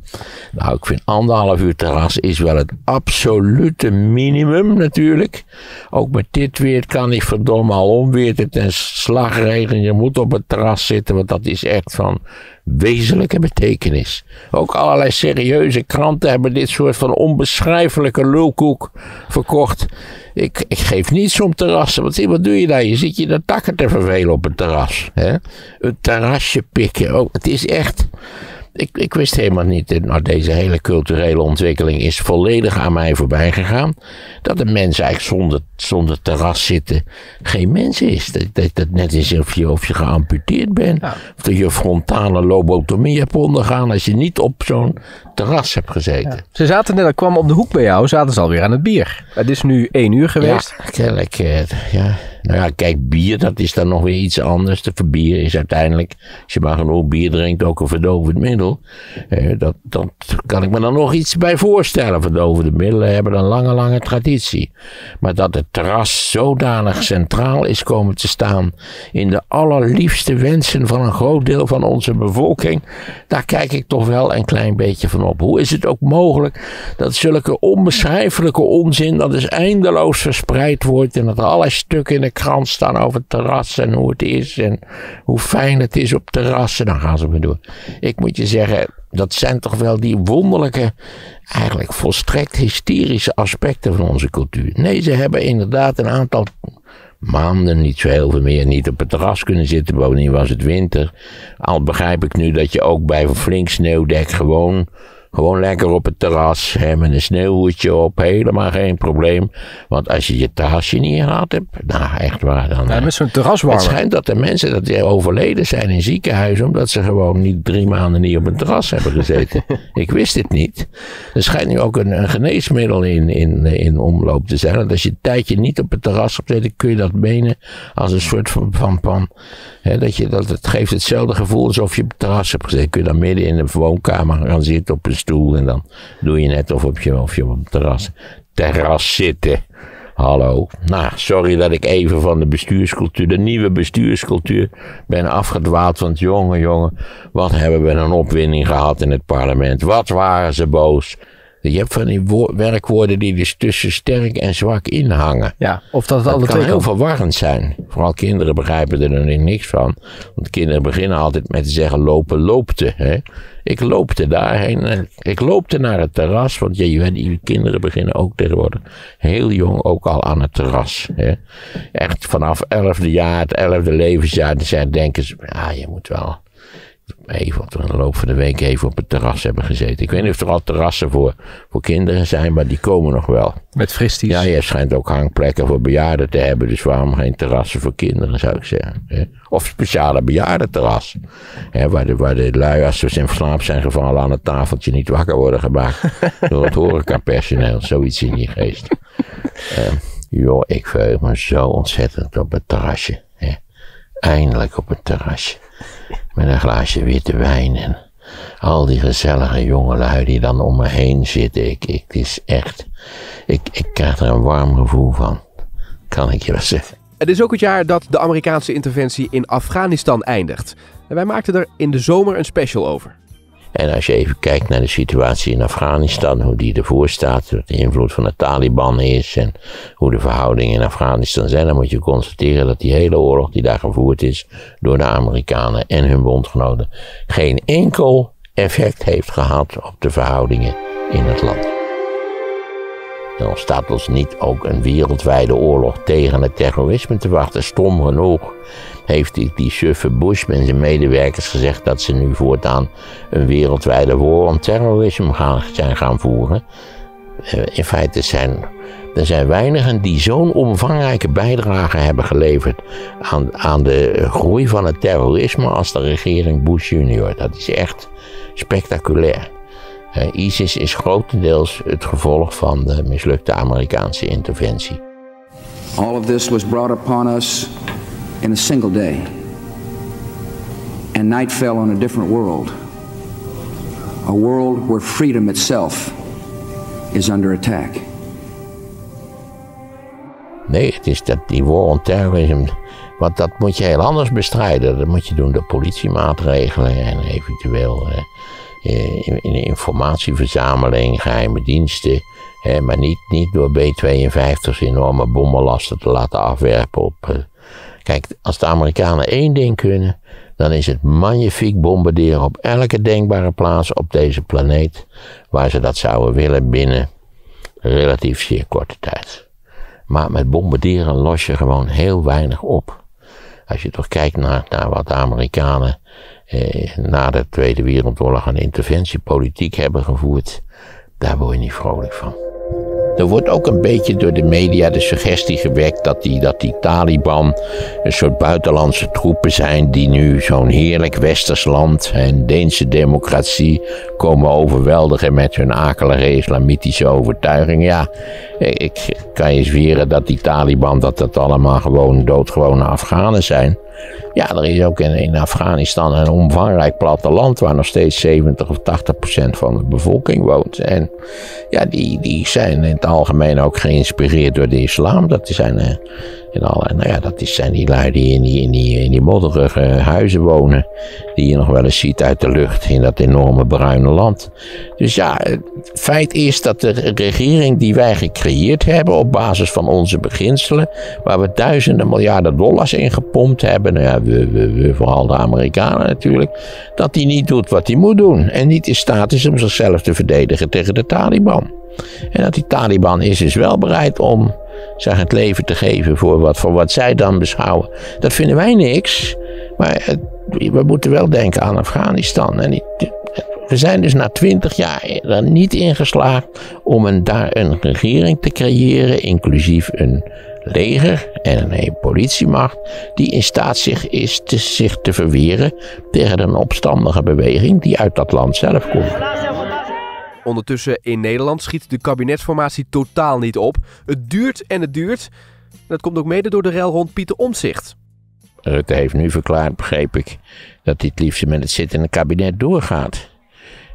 Nou, ik vind anderhalf uur terras is wel het absolute minimum natuurlijk. Ook met dit weer kan niet verdomme al omweert het en slagregen. Je moet op het terras zitten, want dat is echt van wezenlijke betekenis. Ook allerlei serieuze kranten hebben dit soort van onbeschrijfelijke lulkoek verkocht. Ik, ik geef niets om terrassen. Zie, wat doe je daar? Je zit je de takken te vervelen op het terras. Hè? Een terrasje pikken. Oh, het is echt. Ik, ik wist helemaal niet, eh, nou deze hele culturele ontwikkeling is volledig aan mij voorbij gegaan. Dat een mens eigenlijk zonder, zonder terras zitten geen mens is. Dat, dat, dat net is of je, of je geamputeerd bent. Of dat je frontale lobotomie hebt ondergaan als je niet op zo'n terras hebt gezeten. Ze zaten net, kwam op de hoek bij jou, zaten ze alweer aan het bier. Het is nu één uur geweest. Ja, kennelijk. eh, ja. Nou ja, kijk, bier, dat is dan nog weer iets anders. De bier is uiteindelijk, als je maar genoeg bier drinkt, ook een verdovend middel. Eh, dat, dat kan ik me dan nog iets bij voorstellen. Verdovende middelen hebben een lange, lange traditie. Maar dat het terras zodanig centraal is komen te staan in de allerliefste wensen van een groot deel van onze bevolking, daar kijk ik toch wel een klein beetje van op. Hoe is het ook mogelijk dat zulke onbeschrijfelijke onzin, dat is eindeloos verspreid wordt en dat er stukken in de krant staan over het en hoe het is en hoe fijn het is op terrassen, dan gaan ze maar door. Ik moet je zeggen, dat zijn toch wel die wonderlijke, eigenlijk volstrekt hysterische aspecten van onze cultuur. Nee, ze hebben inderdaad een aantal maanden, niet zo heel veel meer, niet op het terras kunnen zitten. Bovendien was het winter. Al begrijp ik nu dat je ook bij een flink sneeuwdek gewoon, gewoon lekker op het terras, hè, met een sneeuwhoedje op, helemaal geen probleem. Want als je je terrasje niet gehad hebt, nou echt waar, dan... Ja, eh, met zo'n het terraswarmer. schijnt dat er mensen dat die overleden zijn in ziekenhuizen omdat ze gewoon niet drie maanden niet op een terras hebben gezeten. [LAUGHS] Ik wist het niet. Er schijnt nu ook een, een geneesmiddel in, in, in omloop te zijn. Dat als je een tijdje niet op het terras hebt kun je dat menen als een soort van, van, van dat, je, dat het geeft hetzelfde gevoel alsof je op het terras hebt gezeten. Kun je dan midden in de woonkamer gaan zitten op een stoel en dan doe je net of, op je, of je op het terras, terras zitten. Hallo. Nou, sorry dat ik even van de bestuurscultuur, de nieuwe bestuurscultuur, ben afgedwaald. Want jongen, jongen, wat hebben we een opwinding gehad in het parlement. Wat waren ze boos. Je hebt van die wo- werkwoorden die dus tussen sterk en zwak inhangen. Ja, of dat het Dat alle kan heel verwarrend zijn. Vooral kinderen begrijpen er dan niks van. Want kinderen beginnen altijd met te zeggen lopen, loopte. Hè? Ik loopte daarheen. en Ik loopte naar het terras. Want je, weet, die kinderen beginnen ook tegenwoordig heel jong ook al aan het terras. Hè? Echt vanaf elfde jaar, het elfde levensjaar, dan denken ze, ah, je moet wel... even op de loop van de week even op het terras hebben gezeten. Ik weet niet of er al terrassen voor, voor kinderen zijn, maar die komen nog wel. Met fristies. Ja, je schijnt ook hangplekken voor bejaarden te hebben, dus waarom geen terrassen voor kinderen, zou ik zeggen. hè? Of speciale bejaardenterras. Hè, waar, de, waar de lui, als ze in slaap zijn gevallen, aan het tafeltje niet wakker worden gemaakt [LAUGHS] door het horecapersoneel. Zoiets in die geest. Eh, joh, ik verheug me zo ontzettend op het terrasje. Hè. Eindelijk op het terrasje. Met een glaasje witte wijn en al die gezellige jongelui die dan om me heen zitten. Ik, ik, het is echt, ik, ik krijg er een warm gevoel van. Kan ik je wel zeggen. Het is ook het jaar dat de Amerikaanse interventie in Afghanistan eindigt. En wij maakten er in de zomer een special over. En als je even kijkt naar de situatie in Afghanistan, hoe die ervoor staat, wat de invloed van de Taliban is en hoe de verhoudingen in Afghanistan zijn, dan moet je constateren dat die hele oorlog die daar gevoerd is door de Amerikanen en hun bondgenoten geen enkel effect heeft gehad op de verhoudingen in het land. Er ontstaat ons niet ook een wereldwijde oorlog tegen het terrorisme te wachten. Stom genoeg heeft die, die suffe Bush en zijn medewerkers gezegd dat ze nu voortaan een wereldwijde war on terrorisme gaan, zijn gaan voeren. Eh, In feite zijn er zijn weinigen die zo'n omvangrijke bijdrage hebben geleverd aan, aan de groei van het terrorisme als de regering Bush junior. Dat is echt spectaculair. Eh, ISIS is grotendeels het gevolg van de mislukte Amerikaanse interventie. All of this was brought upon us in a single day. And night fell on a different world. A world where freedom itself is under attack. Nee, het is dat die war on terrorism. Want dat moet je heel anders bestrijden. Dat moet je doen door politiemaatregelen en eventueel eh, eh, in, in informatieverzameling, geheime diensten. Maar niet, niet door B-52's enorme bommenlasten te laten afwerpen op. Kijk, als de Amerikanen één ding kunnen, dan is het magnifiek bombarderen op elke denkbare plaats op deze planeet. Waar ze dat zouden willen binnen relatief zeer korte tijd. Maar met bombarderen los je gewoon heel weinig op. Als je toch kijkt naar, naar wat de Amerikanen eh, na de Tweede Wereldoorlog aan interventiepolitiek hebben gevoerd, daar word je niet vrolijk van. Er wordt ook een beetje door de media de suggestie gewekt dat die, dat die Taliban een soort buitenlandse troepen zijn die nu zo'n heerlijk westers land en Deense democratie komen overweldigen met hun akelige islamitische overtuiging. Ja, ik kan je zweren dat die Taliban dat dat allemaal gewoon doodgewone Afghanen zijn. Ja, er is ook in, in Afghanistan een omvangrijk platteland waar nog steeds 70 of 80 procent van de bevolking woont. En ja, die, die zijn in het algemeen ook geïnspireerd door de islam. Dat zijn, in alle, nou ja, dat zijn die lui die in die, in, die, in die modderige huizen wonen. Die je nog wel eens ziet uit de lucht in dat enorme bruine land. Dus ja, het feit is dat de regering die wij gecreëerd hebben op basis van onze beginselen, waar we duizenden miljarden dollars in gepompt hebben, nou ja, we, we, vooral de Amerikanen natuurlijk, dat die niet doet wat hij moet doen. En niet in staat is om zichzelf te verdedigen tegen de Taliban. En dat die Taliban is dus wel bereid om zeg, het leven te geven voor wat, voor wat zij dan beschouwen. Dat vinden wij niks. Maar we moeten wel denken aan Afghanistan. En we zijn dus na twintig jaar er niet in geslaagd om een, daar een regering te creëren, inclusief een leger en een politiemacht, die in staat zich is te, zich te verweren tegen een opstandige beweging die uit dat land zelf komt. Ondertussen in Nederland schiet de kabinetsformatie totaal niet op. Het duurt en het duurt. Dat komt ook mede door de rel rond Pieter Omtzigt. Rutte heeft nu verklaard, begreep ik, dat hij het liefst met het zittende kabinet doorgaat.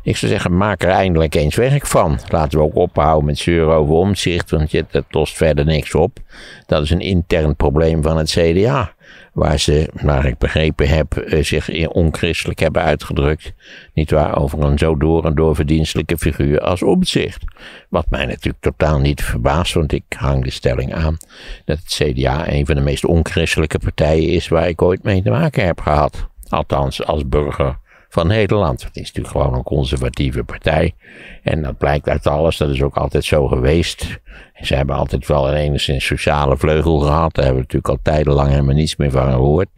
Ik zou zeggen, maak er eindelijk eens werk van. Laten we ook ophouden met zeuren over omzicht, want dat lost verder niks op. Dat is een intern probleem van het CDA. Waar ze, naar ik begrepen heb, eh, zich onchristelijk hebben uitgedrukt. Niet waar, over een zo door en door verdienstelijke figuur als omzicht. Wat mij natuurlijk totaal niet verbaast, want ik hang de stelling aan dat het CDA een van de meest onchristelijke partijen is waar ik ooit mee te maken heb gehad. Althans, als burger van Nederland. Het is natuurlijk gewoon een conservatieve partij. En dat blijkt uit alles, dat is ook altijd zo geweest. Ze hebben altijd wel een enigszins sociale vleugel gehad. Daar hebben we natuurlijk al tijdenlang helemaal niets meer van gehoord.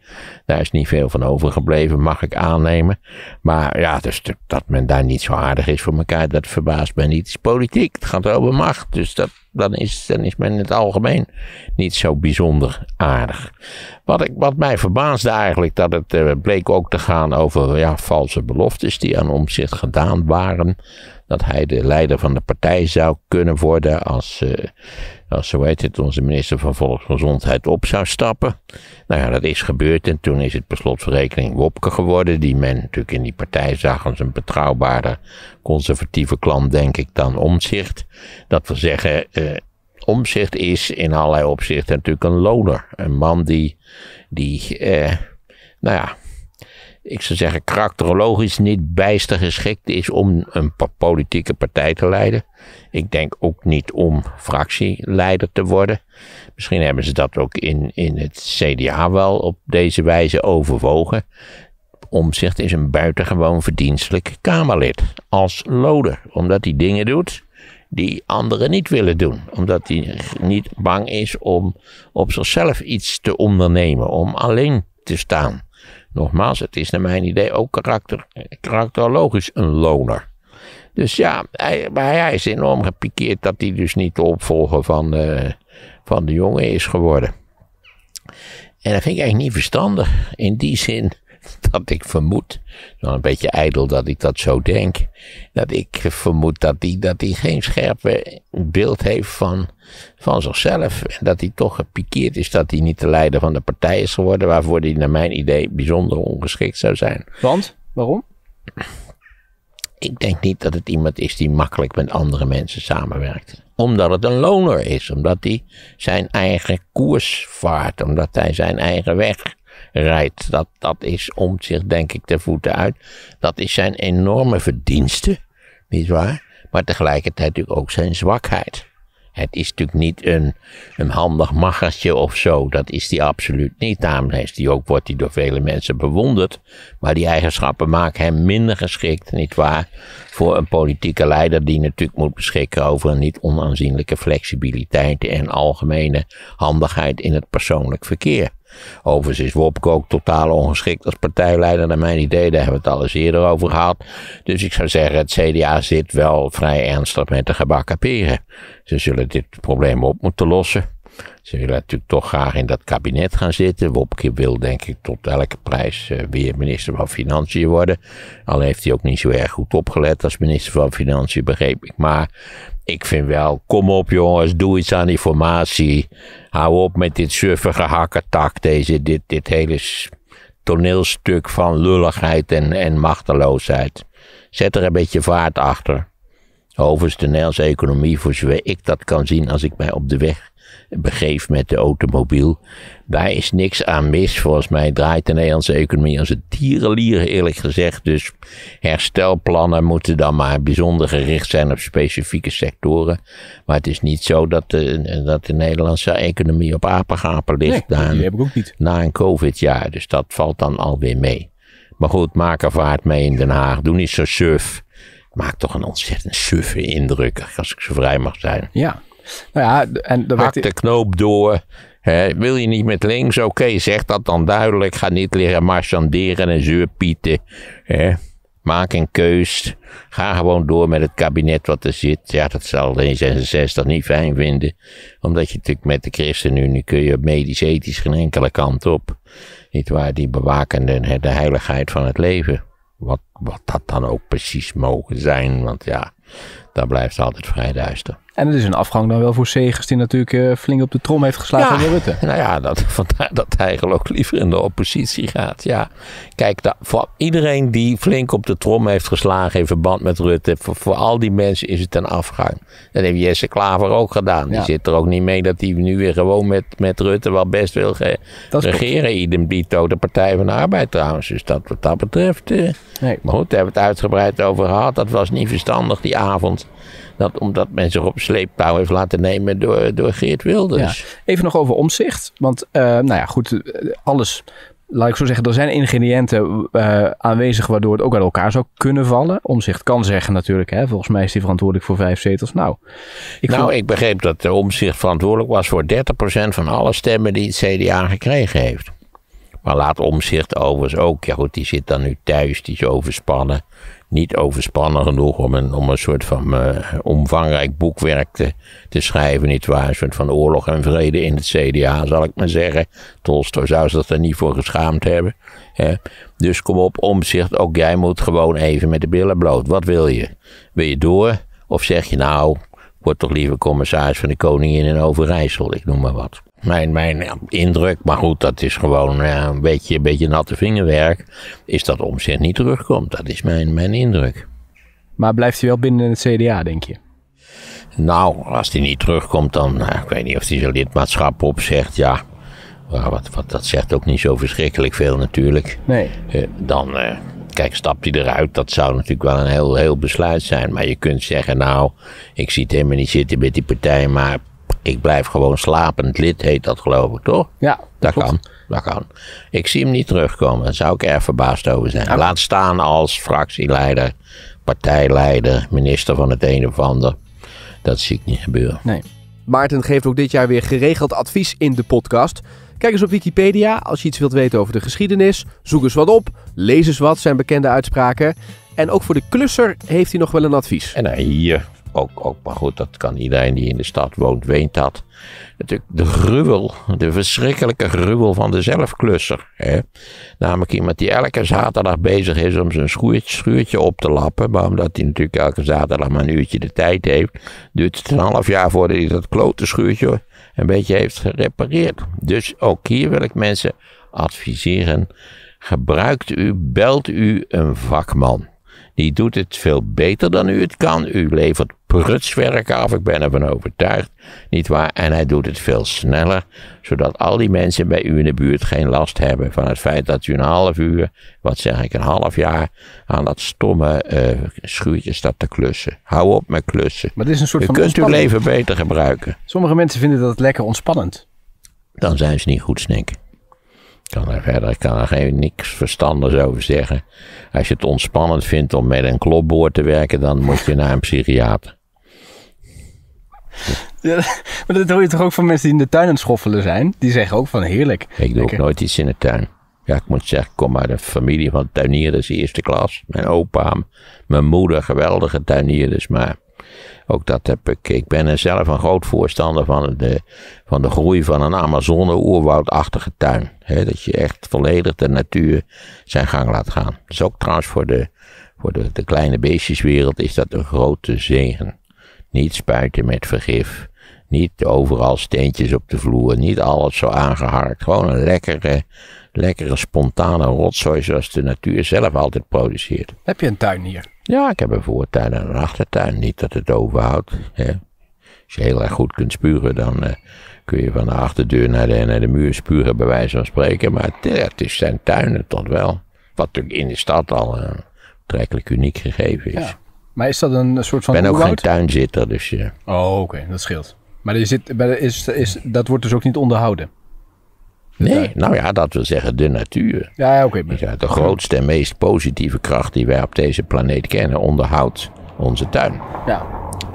Daar is niet veel van overgebleven, mag ik aannemen. Maar ja, dus dat men daar niet zo aardig is voor elkaar, dat verbaast mij niet. Het is politiek, het gaat over macht. Dus dat, dan, is, dan is men in het algemeen niet zo bijzonder aardig. Wat, ik, wat mij verbaasde eigenlijk, dat het uh, bleek ook te gaan over ja, valse beloftes die aan omzicht gedaan waren dat hij de leider van de partij zou kunnen worden als, uh, als zo heet het, onze minister van Volksgezondheid op zou stappen. Nou ja, dat is gebeurd en toen is het per Wopke geworden, die men natuurlijk in die partij zag als een betrouwbare conservatieve klant, denk ik, dan Omzicht. Dat wil zeggen, uh, Omzicht is in allerlei opzichten natuurlijk een loner. Een man die, die uh, nou ja, ik zou zeggen, karakterologisch niet bijster geschikt is om een politieke partij te leiden. Ik denk ook niet om fractieleider te worden. Misschien hebben ze dat ook in, in het CDA wel op deze wijze overwogen. Omzicht is een buitengewoon verdienstelijk Kamerlid. Als loder, omdat hij dingen doet die anderen niet willen doen. Omdat hij niet bang is om op zichzelf iets te ondernemen, om alleen te staan. Nogmaals, het is naar mijn idee ook karakter, karakterologisch een loner. Dus ja, hij, maar hij is enorm gepikeerd dat hij dus niet de opvolger van, de, van de jongen is geworden. En dat vind ik eigenlijk niet verstandig. In die zin [LAUGHS] dat ik vermoed, wel een beetje ijdel dat ik dat zo denk, dat ik vermoed dat hij dat die geen scherpe beeld heeft van, van zichzelf. En dat hij toch gepikeerd is dat hij niet de leider van de partij is geworden, waarvoor hij naar mijn idee bijzonder ongeschikt zou zijn. Want? Waarom? Ik denk niet dat het iemand is die makkelijk met andere mensen samenwerkt. Omdat het een loner is, omdat hij zijn eigen koers vaart, omdat hij zijn eigen weg rijdt. Dat, dat is om zich, denk ik, te voeten uit. Dat is zijn enorme verdienste, niet waar? Maar tegelijkertijd natuurlijk ook zijn zwakheid. Het is natuurlijk niet een, een handig maggertje of zo. Dat is hij absoluut niet. Daarom is die ook, wordt hij door vele mensen bewonderd. Maar die eigenschappen maken hem minder geschikt, niet waar? Voor een politieke leider die natuurlijk moet beschikken over een niet onaanzienlijke flexibiliteit en algemene handigheid in het persoonlijk verkeer. Overigens is Wopke ook totaal ongeschikt als partijleider, naar mijn idee. Daar hebben we het al eens eerder over gehad. Dus ik zou zeggen, het CDA zit wel vrij ernstig met de gebakken peren. Ze zullen dit probleem op moeten lossen. Ze willen natuurlijk toch graag in dat kabinet gaan zitten. Wopke wil denk ik tot elke prijs uh, weer minister van Financiën worden. Al heeft hij ook niet zo erg goed opgelet als minister van Financiën, begreep ik. Maar ik vind wel, kom op jongens, doe iets aan die formatie. Hou op met dit suffige hakketak, deze, dit, dit hele toneelstuk van lulligheid en, en machteloosheid. Zet er een beetje vaart achter. Overigens, de Nederlandse economie, voor zover ik dat kan zien als ik mij op de weg begeef met de automobiel. Daar is niks aan mis. Volgens mij draait de Nederlandse economie als een tierenlier, eerlijk gezegd. Dus herstelplannen moeten dan maar bijzonder gericht zijn op specifieke sectoren. Maar het is niet zo dat de, dat de Nederlandse economie op apengapen ligt. Nee, na, die heb ik ook niet. na een COVID-jaar. Dus dat valt dan alweer mee. Maar goed, maak er vaart mee in Den Haag. Doe niet zo suf. Maak toch een ontzettend suffe indruk, als ik zo vrij mag zijn. Ja. Nou ja, en dan Hak de knoop door. Hè, wil je niet met links? Oké, zeg dat dan duidelijk. Ga niet liggen marchanderen en zeurpieten. Hè. Maak een keus. Ga gewoon door met het kabinet wat er zit. Ja, dat zal D66 niet fijn vinden. Omdat je natuurlijk met de ChristenUnie kun je medisch-ethisch geen enkele kant op. Niet waar, die bewaken de, de heiligheid van het leven. Wat, wat dat dan ook precies mogen zijn. Want ja, daar blijft het altijd vrij duister. En het is een afgang dan wel voor Segers, die natuurlijk eh, flink op de trom heeft geslagen bij Rutte. [LAUGHS] Nou ja, dat, [LAUGHS] vandaar dat hij ook liever in de oppositie gaat. Ja, kijk, da, voor iedereen die flink op de trom heeft geslagen in verband met Rutte, voor, voor al die mensen is het een afgang. Dat heeft Jesse Klaver ook gedaan. Die Ja. zit er ook niet mee dat hij nu weer gewoon met, met Rutte wel best wil Dat regeren. Idem dito de Partij van de Arbeid trouwens. Dus dat, wat dat betreft. eh, Nee. maar goed, daar hebben we het uitgebreid over gehad. Dat was niet verstandig die avond. Dat, omdat men zich op sleeptouw heeft laten nemen door, door Geert Wilders. Ja. Even nog over omzicht. Want, eh, nou ja, goed, eh, alles laat ik zo zeggen, er zijn ingrediënten uh, aanwezig waardoor het ook uit elkaar zou kunnen vallen. Omzicht kan zeggen natuurlijk, hè, volgens mij is hij verantwoordelijk voor vijf zetels. Nou, ik, nou, ik begreep dat de Omzicht verantwoordelijk was voor 30% van alle stemmen die het CDA gekregen heeft. Maar laat Omzicht overigens ook, ja goed, die zit dan nu thuis, die is overspannen niet overspannen genoeg om een, om een soort van uh, omvangrijk boekwerk te, schrijven, nietwaar? Een soort van oorlog en vrede in het CDA, zal ik maar zeggen. Tolstoy zou zich er niet voor geschaamd hebben. Hè? Dus kom op, omzicht, ook jij moet gewoon even met de billen bloot. Wat wil je? Wil je door? Of zeg je nou, word toch liever commissaris van de Koningin in Overijssel, ik noem maar wat. Mijn, mijn indruk, maar goed, dat is gewoon een, beetje, een beetje natte vingerwerk, is dat omzet niet terugkomt. Dat is mijn, mijn indruk. Maar blijft hij wel binnen het CDA, denk je? Nou, als hij niet terugkomt, dan, nou, ik weet niet of hij zijn lidmaatschap opzegt, ja. Wat, wat, dat zegt ook niet zo verschrikkelijk veel natuurlijk. Nee. Uh, dan, uh, kijk, stapt hij eruit, dat zou natuurlijk wel een heel, heel besluit zijn. Maar je kunt zeggen, nou, ik zie het helemaal niet zitten met die partij, maar ik blijf gewoon slapend lid, heet dat geloof ik, toch? Ja. Dat kan. Dat kan. Ik zie hem niet terugkomen. Daar zou ik erg verbaasd over zijn. Laat staan als fractieleider, partijleider, minister van het een of ander. Dat zie ik niet gebeuren. Nee. Maarten geeft ook dit jaar weer geregeld advies in de podcast. Kijk eens op Wikipedia als je iets wilt weten over de geschiedenis. Zoek eens wat op. Lees eens wat, zijn bekende uitspraken. En ook voor de klusser heeft hij nog wel een advies. En hier ook, ook, maar goed, dat kan iedereen die in de stad woont, weet dat. Natuurlijk de gruwel, de verschrikkelijke gruwel van de zelfklusser. Hè? Namelijk iemand die elke zaterdag bezig is om zijn schuurtje, schuurtje op te lappen. Maar omdat hij natuurlijk elke zaterdag maar een uurtje de tijd heeft, duurt het een half jaar voordat hij dat klote schuurtje een beetje heeft gerepareerd. Dus ook hier wil ik mensen adviseren. Gebruikt u, belt u een vakman. Die doet het veel beter dan u het kan. U levert prutswerk af, ik ben ervan overtuigd. Niet waar? En hij doet het veel sneller, zodat al die mensen bij u in de buurt geen last hebben van het feit dat u een half uur, wat zeg ik, een half jaar aan dat stomme uh, schuurtje staat te klussen. Hou op met klussen. Maar dit is een soort u van kunt uw leven beter gebruiken. Sommige mensen vinden dat lekker ontspannend. Dan zijn ze niet goed snikken kan er verder ik kan er geen niks verstandigs over zeggen. Als je het ontspannend vindt om met een klopboord te werken, dan moet je naar een psychiater. Ja, maar dat hoor je toch ook van mensen die in de tuin aan het schoffelen zijn? Die zeggen ook van heerlijk. Ik doe ook nooit iets in de tuin. Ja, ik moet zeggen, ik kom uit een familie van tuinierders eerste klas. Mijn opa, mijn moeder, geweldige tuinierders. Maar ook dat heb ik. Ik ben zelf een groot voorstander van de, van de groei van een Amazone-oerwoudachtige tuin. dat je echt volledig de natuur zijn gang laat gaan. Dus ook trouwens voor de, voor de, de kleine beestjeswereld is dat een grote zegen. Niet spuiten met vergif. Niet overal steentjes op de vloer. Niet alles zo aangeharkt. Gewoon een lekkere, lekkere spontane rotzooi zoals de natuur zelf altijd produceert. Heb je een tuin hier? Ja, ik heb een voortuin en een achtertuin. Niet dat het overhoudt. Hè. Als je heel erg goed kunt spuren, dan uh, kun je van de achterdeur naar de, naar de muur spuren, bij wijze van spreken. Maar het, het is zijn tuinen tot wel. Wat natuurlijk in de stad al uh, betrekkelijk uniek gegeven is. Ja. Maar is dat een soort van. Ik ben ook geen tuinzitter, dus. Uh, oh, oké, dat scheelt. Maar is, is, dat wordt dus ook niet onderhouden? Nee, nou ja, dat wil zeggen de natuur. Ja, oké. ja, de grootste en meest positieve kracht die wij op deze planeet kennen, onderhoudt onze tuin. Ja.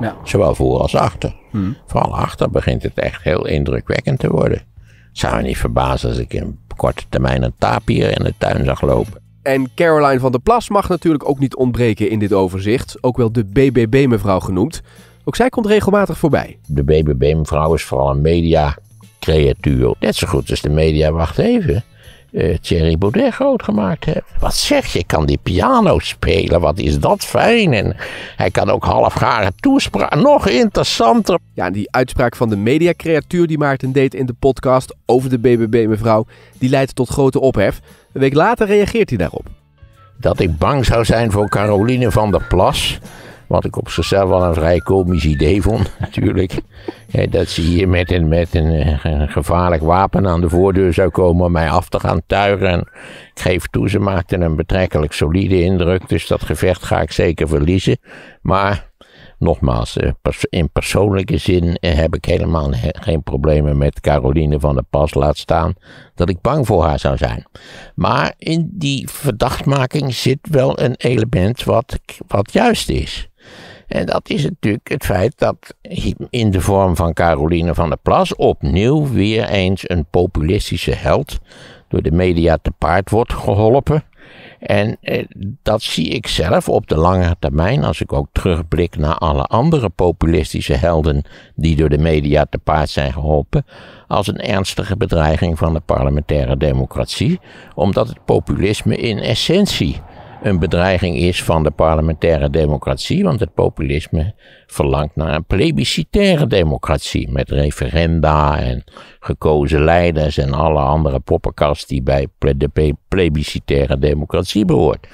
ja. Zowel voor als achter. Hmm. Vooral achter begint het echt heel indrukwekkend te worden. Zou me niet verbazen als ik in korte termijn een tapier in de tuin zag lopen. En Caroline van der Plas mag natuurlijk ook niet ontbreken in dit overzicht. Ook wel de BBB-mevrouw genoemd. Ook zij komt regelmatig voorbij. De BBB-mevrouw is vooral een media creatuur. Net zo goed als de media, wacht even, uh, Thierry Baudet groot gemaakt hebben. Wat zeg je, kan die piano spelen, wat is dat fijn. En hij kan ook halfgare toespraak, nog interessanter. Ja, die uitspraak van de mediacreatuur die Maarten deed in de podcast over de BBB-mevrouw, die leidt tot grote ophef. Een week later reageert hij daarop. Dat ik bang zou zijn voor Caroline van der Plas wat ik op zichzelf wel een vrij komisch idee vond, [LAUGHS] natuurlijk. dat ze hier met, een, met een, een, gevaarlijk wapen aan de voordeur zou komen om mij af te gaan tuigen. En ik geef toe, ze maakte een betrekkelijk solide indruk. Dus dat gevecht ga ik zeker verliezen. Maar Nogmaals, eh, in persoonlijke zin eh, heb ik helemaal he- geen problemen met Caroline van der Pas. Laat staan dat ik bang voor haar zou zijn. Maar in die verdachtmaking zit wel een element wat, wat juist is. En dat is natuurlijk het feit dat in de vorm van Caroline van der Plas opnieuw weer eens een populistische held door de media te paard wordt geholpen. En eh, dat zie ik zelf op de lange termijn, als ik ook terugblik naar alle andere populistische helden die door de media te paard zijn geholpen, als een ernstige bedreiging van de parlementaire democratie, omdat het populisme in essentie een bedreiging is van de parlementaire democratie, want het populisme verlangt naar een plebiscitaire democratie met referenda en gekozen leiders en alle andere poppenkast die bij de plebiscitaire democratie behoort.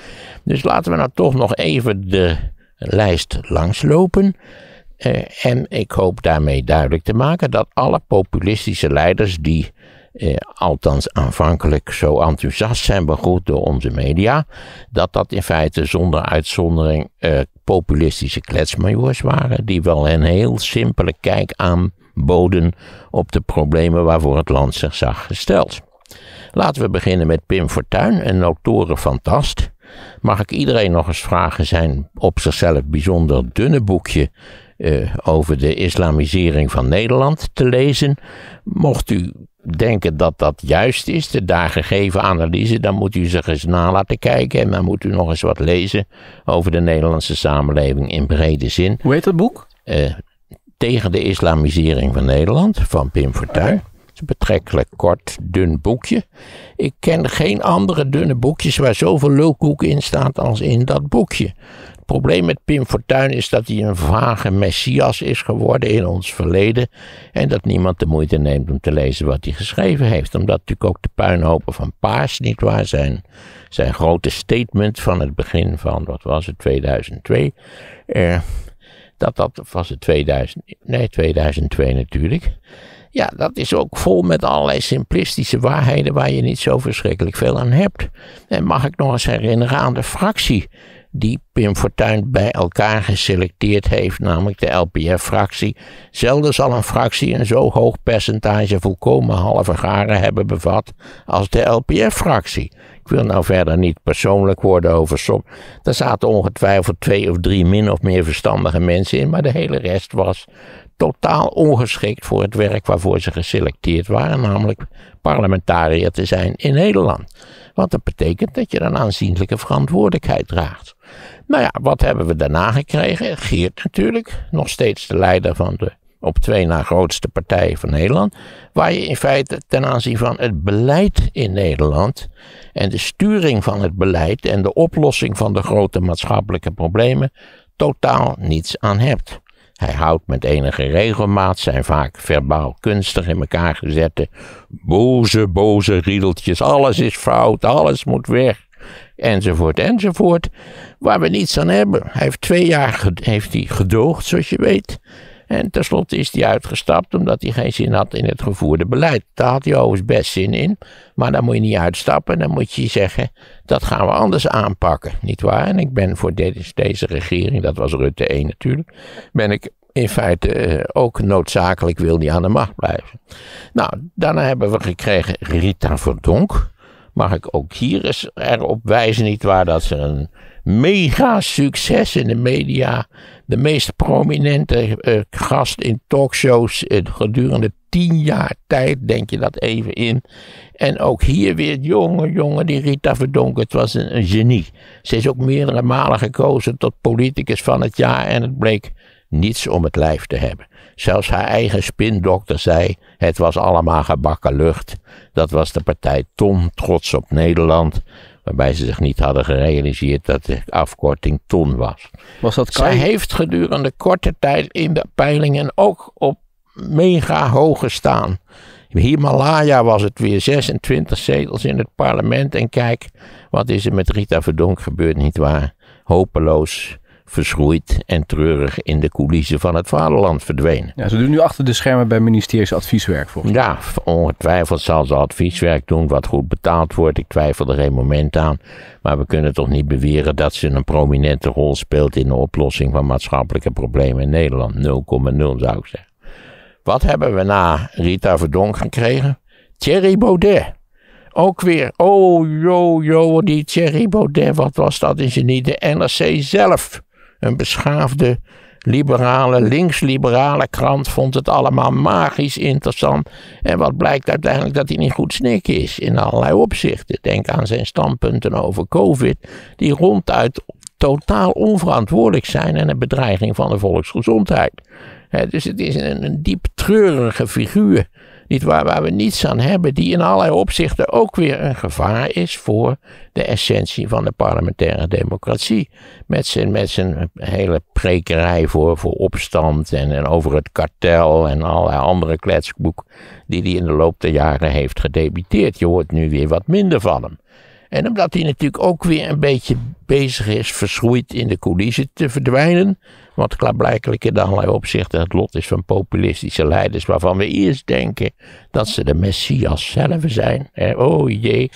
Dus laten we nou toch nog even de lijst langslopen. Eh, en ik hoop daarmee duidelijk te maken dat alle populistische leiders die eh, althans aanvankelijk zo enthousiast zijn begroet door onze media, dat dat in feite zonder uitzondering eh, populistische kletsmajoors waren, die wel een heel simpele kijk aanboden op de problemen waarvoor het land zich zag gesteld. Laten we beginnen met Pim Fortuyn, een notoren fantast. Mag ik iedereen nog eens vragen zijn op zichzelf bijzonder dunne boekje eh, over de islamisering van Nederland te lezen? Mocht u denken dat dat juist is, de daar gegeven analyse, dan moet u zich eens na laten kijken en dan moet u nog eens wat lezen over de Nederlandse samenleving in brede zin. Hoe heet dat boek? Eh, tegen de islamisering van Nederland van Pim Fortuyn. Het is een betrekkelijk kort, dun boekje. Ik ken geen andere dunne boekjes waar zoveel lulkoek in staat als in dat boekje. Het probleem met Pim Fortuyn is dat hij een vage messias is geworden in ons verleden. En dat niemand de moeite neemt om te lezen wat hij geschreven heeft. Omdat natuurlijk ook de puinhopen van Paars niet waar zijn. Zijn grote statement van het begin van, wat was het, 2002. Eh, dat dat was het 2000, nee 2002 natuurlijk. Ja, dat is ook vol met allerlei simplistische waarheden waar je niet zo verschrikkelijk veel aan hebt. En mag ik nog eens herinneren aan de fractie die Pim Fortuyn bij elkaar geselecteerd heeft, namelijk de LPF-fractie. Zelden zal een fractie een zo hoog percentage volkomen halve garen hebben bevat als de LPF-fractie. Ik wil nou verder niet persoonlijk worden over som. Er zaten ongetwijfeld twee of drie min of meer verstandige mensen in, maar de hele rest was totaal ongeschikt voor het werk waarvoor ze geselecteerd waren, namelijk parlementariër te zijn in Nederland. Want dat betekent dat je een aanzienlijke verantwoordelijkheid draagt. Nou ja, wat hebben we daarna gekregen? Geert natuurlijk, nog steeds de leider van de op twee na grootste partij van Nederland, waar je in feite ten aanzien van het beleid in Nederland en de sturing van het beleid en de oplossing van de grote maatschappelijke problemen totaal niets aan hebt. Hij houdt met enige regelmaat zijn vaak verbaal kunstig in elkaar gezette boze, boze riedeltjes. Alles is fout, alles moet weg. Enzovoort, enzovoort. Waar we niets aan hebben. Hij heeft twee jaar heeft hij gedoogd, zoals je weet. En tenslotte is hij uitgestapt omdat hij geen zin had in het gevoerde beleid. Daar had hij overigens best zin in. Maar dan moet je niet uitstappen. Dan moet je zeggen, dat gaan we anders aanpakken. Niet waar? En ik ben voor deze, regering, dat was Rutte 1 natuurlijk, ben ik in feite eh, ook noodzakelijk wil die aan de macht blijven. Nou, daarna hebben we gekregen Rita Verdonk. Mag ik ook hier eens erop wijzen, niet waar, dat ze een mega succes in de media, de meest prominente eh, gast in talkshows eh, gedurende tien jaar tijd, denk je dat even in. En ook hier weer, jongen, jongen, die Rita Verdonk, het was een, een genie. Ze is ook meerdere malen gekozen tot politicus van het jaar en het bleek niets om het lijf te hebben. Zelfs haar eigen spindokter zei: het was allemaal gebakken lucht. Dat was de partij Ton, trots op Nederland. Waarbij ze zich niet hadden gerealiseerd dat de afkorting Ton was. Was dat Zij heeft gedurende korte tijd in de peilingen ook op mega hoog gestaan. In Himalaya was het weer 26 zetels in het parlement. En kijk, wat is er met Rita Verdonk gebeurd, nietwaar? Hopeloos verschroeid en treurig in de coulissen van het vaderland verdwenen. Ja, ze doen nu achter de schermen bij ministeries advieswerk volgens mij. Ja, ongetwijfeld zal ze advieswerk doen wat goed betaald wordt. Ik twijfel er geen moment aan. Maar we kunnen toch niet beweren dat ze een prominente rol speelt in de oplossing van maatschappelijke problemen in Nederland. 0,0 zou ik zeggen. Wat hebben we na Rita Verdonk gekregen? Thierry Baudet. Ook weer, oh jo jo, die Thierry Baudet, wat was dat in zijn niet? De NRC zelf, een beschaafde, liberale, links-liberale krant, vond het allemaal magisch interessant. En wat blijkt uiteindelijk dat hij niet goed snikken is in allerlei opzichten. Denk aan zijn standpunten over COVID, die ronduit totaal onverantwoordelijk zijn en een bedreiging van de volksgezondheid. Dus het is een, een diep treurige figuur niet waar, waar we niets aan hebben, die in allerlei opzichten ook weer een gevaar is voor de essentie van de parlementaire democratie. Met zijn, met zijn hele prekerij voor, voor opstand en, en over het kartel en allerlei andere kletsboek die hij in de loop der jaren heeft gedebiteerd. Je hoort nu weer wat minder van hem. En omdat hij natuurlijk ook weer een beetje bezig is verschroeid in de coulissen te verdwijnen. Wat klaarblijkelijk in allerlei opzichten het lot is van populistische leiders. Waarvan we eerst denken dat ze de messias zelf zijn. Oh jee.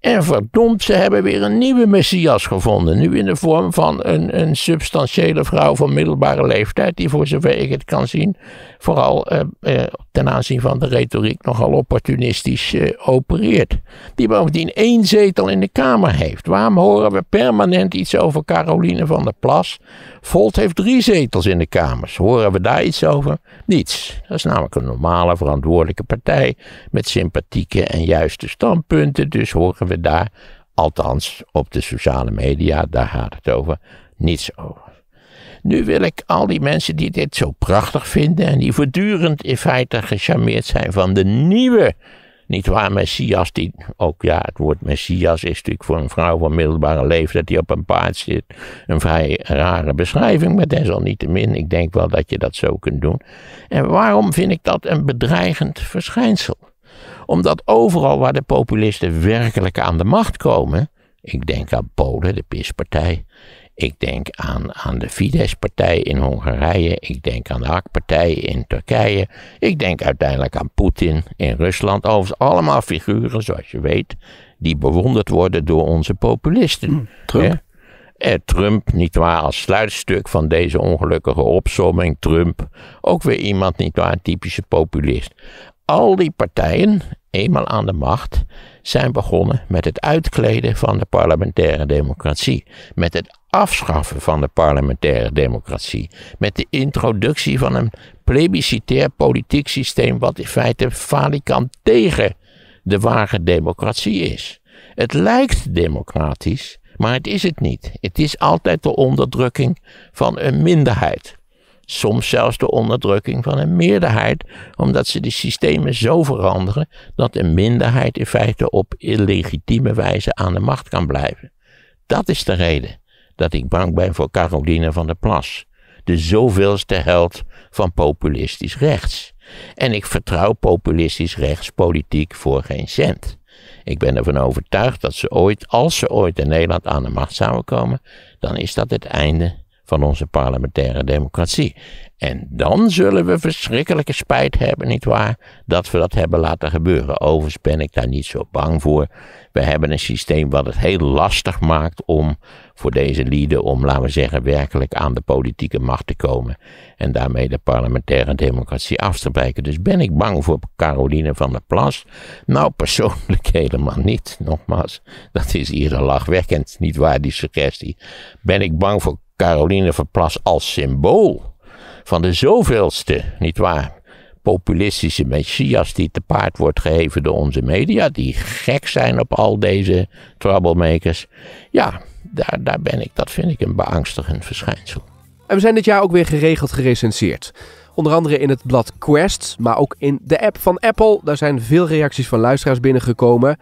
En verdomd, ze hebben weer een nieuwe Messias gevonden. Nu in de vorm van een, een substantiële vrouw van middelbare leeftijd. Die voor zover ik het kan zien. Vooral uh, uh, ten aanzien van de retoriek nogal opportunistisch uh, opereert. Die bovendien één zetel in de Kamer heeft. Waarom horen we permanent iets over Caroline van der Plas? Volt heeft drie zetels in de Kamers. Horen we daar iets over? Niets. Dat is namelijk een normale, verantwoordelijke partij. Met sympathieke en juiste standpunten. Dus horen we daar, althans op de sociale media, daar gaat het over, niets over. Nu wil ik al die mensen die dit zo prachtig vinden en die voortdurend in feite gecharmeerd zijn van de nieuwe, niet waar, Messias, die ook, ja, het woord Messias is natuurlijk voor een vrouw van middelbare leeftijd die op een paard zit, een vrij rare beschrijving, maar desalniettemin, ik denk wel dat je dat zo kunt doen. En waarom vind ik dat een bedreigend verschijnsel? Omdat overal waar de populisten werkelijk aan de macht komen, ik denk aan Polen, de PIS-partij, ik denk aan, aan de Fidesz-partij in Hongarije. Ik denk aan de AK-partij in Turkije. Ik denk uiteindelijk aan Poetin in Rusland. Overigens allemaal figuren, zoals je weet, die bewonderd worden door onze populisten. Trump. Eh, Trump, nietwaar, als sluitstuk van deze ongelukkige opsomming. Trump, ook weer iemand, nietwaar, een typische populist. Al die partijen, eenmaal aan de macht, zijn begonnen met het uitkleden van de parlementaire democratie. Met het afschaffen van de parlementaire democratie. Met de introductie van een plebiscitair politiek systeem wat in feite falikant tegen de ware democratie is. Het lijkt democratisch, maar het is het niet. Het is altijd de onderdrukking van een minderheid. Soms zelfs de onderdrukking van een meerderheid, omdat ze de systemen zo veranderen dat een minderheid in feite op illegitieme wijze aan de macht kan blijven. Dat is de reden dat ik bang ben voor Caroline van der Plas, de zoveelste held van populistisch rechts. En ik vertrouw populistisch rechtspolitiek voor geen cent. Ik ben ervan overtuigd dat ze ooit, als ze ooit in Nederland aan de macht zouden komen, dan is dat het einde van onze parlementaire democratie. En dan zullen we verschrikkelijke spijt hebben, nietwaar, dat we dat hebben laten gebeuren. Overigens ben ik daar niet zo bang voor. We hebben een systeem wat het heel lastig maakt om voor deze lieden, om, laten we zeggen, werkelijk aan de politieke macht te komen. En daarmee de parlementaire democratie af te breken. Dus ben ik bang voor Caroline van der Plas? Nou, persoonlijk [LAUGHS] helemaal niet. Nogmaals, dat is eerder lachwekkend, niet waar, die suggestie. Ben ik bang voor Caroline van Plas als symbool van de zoveelste, niet waar, populistische messias die te paard wordt geheven door onze media, die gek zijn op al deze troublemakers. Ja, daar, daar ben ik, dat vind ik een beangstigend verschijnsel. En we zijn dit jaar ook weer geregeld gerecenseerd. Onder andere in het blad Quest, maar ook in de app van Apple. Daar zijn veel reacties van luisteraars binnengekomen.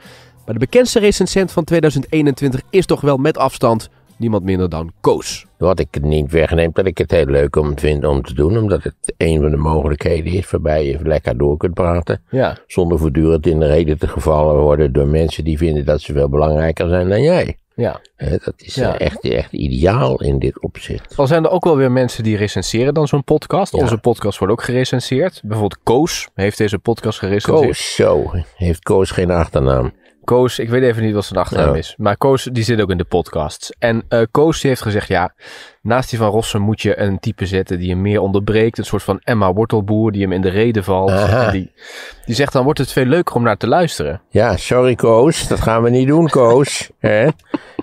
Maar de bekendste recensent van 2021 is toch wel met afstand niemand minder dan Koos. Wat ik niet wegneem dat ik het heel leuk om vind om te doen, omdat het een van de mogelijkheden is waarbij je lekker door kunt praten. Ja. Zonder voortdurend in de reden te gevallen worden door mensen die vinden dat ze veel belangrijker zijn dan jij. Ja. Dat is Ja. eh, echt, echt ideaal in dit opzicht. Al zijn er ook wel weer mensen die recenseren dan zo'n podcast. Ja. Onze podcast wordt ook gerecenseerd. Bijvoorbeeld Koos heeft deze podcast gerecenseerd. Koos, zo. Heeft Koos geen achternaam? Koos, ik weet even niet wat zijn achternaam Ja. is. Maar Koos, die zit ook in de podcasts. En eh, Koos die heeft gezegd, ja, naast die van Rossum moet je een type zetten die hem meer onderbreekt. Een soort van Emma Wortelboer die hem in de reden valt. En die, die zegt, dan wordt het veel leuker om naar te luisteren. Ja, sorry Koos. Dat gaan we niet doen, Koos. [LAUGHS] Hè?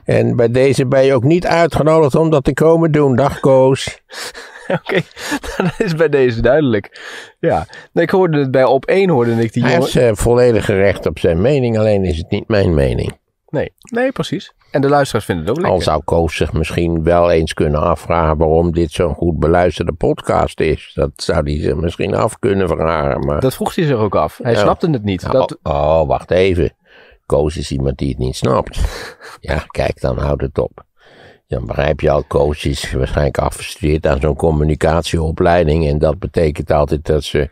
En bij deze ben je ook niet uitgenodigd om dat te komen doen. Dag Koos. [LAUGHS] Oké, [LAUGHS] dat is bij deze duidelijk. Ja, nee, ik hoorde het bij op één hoorde ik die Hij jongen. heeft eh, volledig recht op zijn mening, alleen is het niet mijn mening. Nee, nee, precies. En de luisteraars vinden het ook Al lekker. zou Koos zich misschien wel eens kunnen afvragen waarom dit zo'n goed beluisterde podcast is. Dat zou hij zich misschien af kunnen vragen. Maar... Dat vroeg hij zich ook af. Hij snapte het niet. Dat, Oh, oh, wacht even. Koos is iemand die het niet snapt. [LAUGHS] Ja, kijk, dan houdt het op. Dan begrijp je al, Koos is waarschijnlijk afgestudeerd aan zo'n communicatieopleiding. En dat betekent altijd dat ze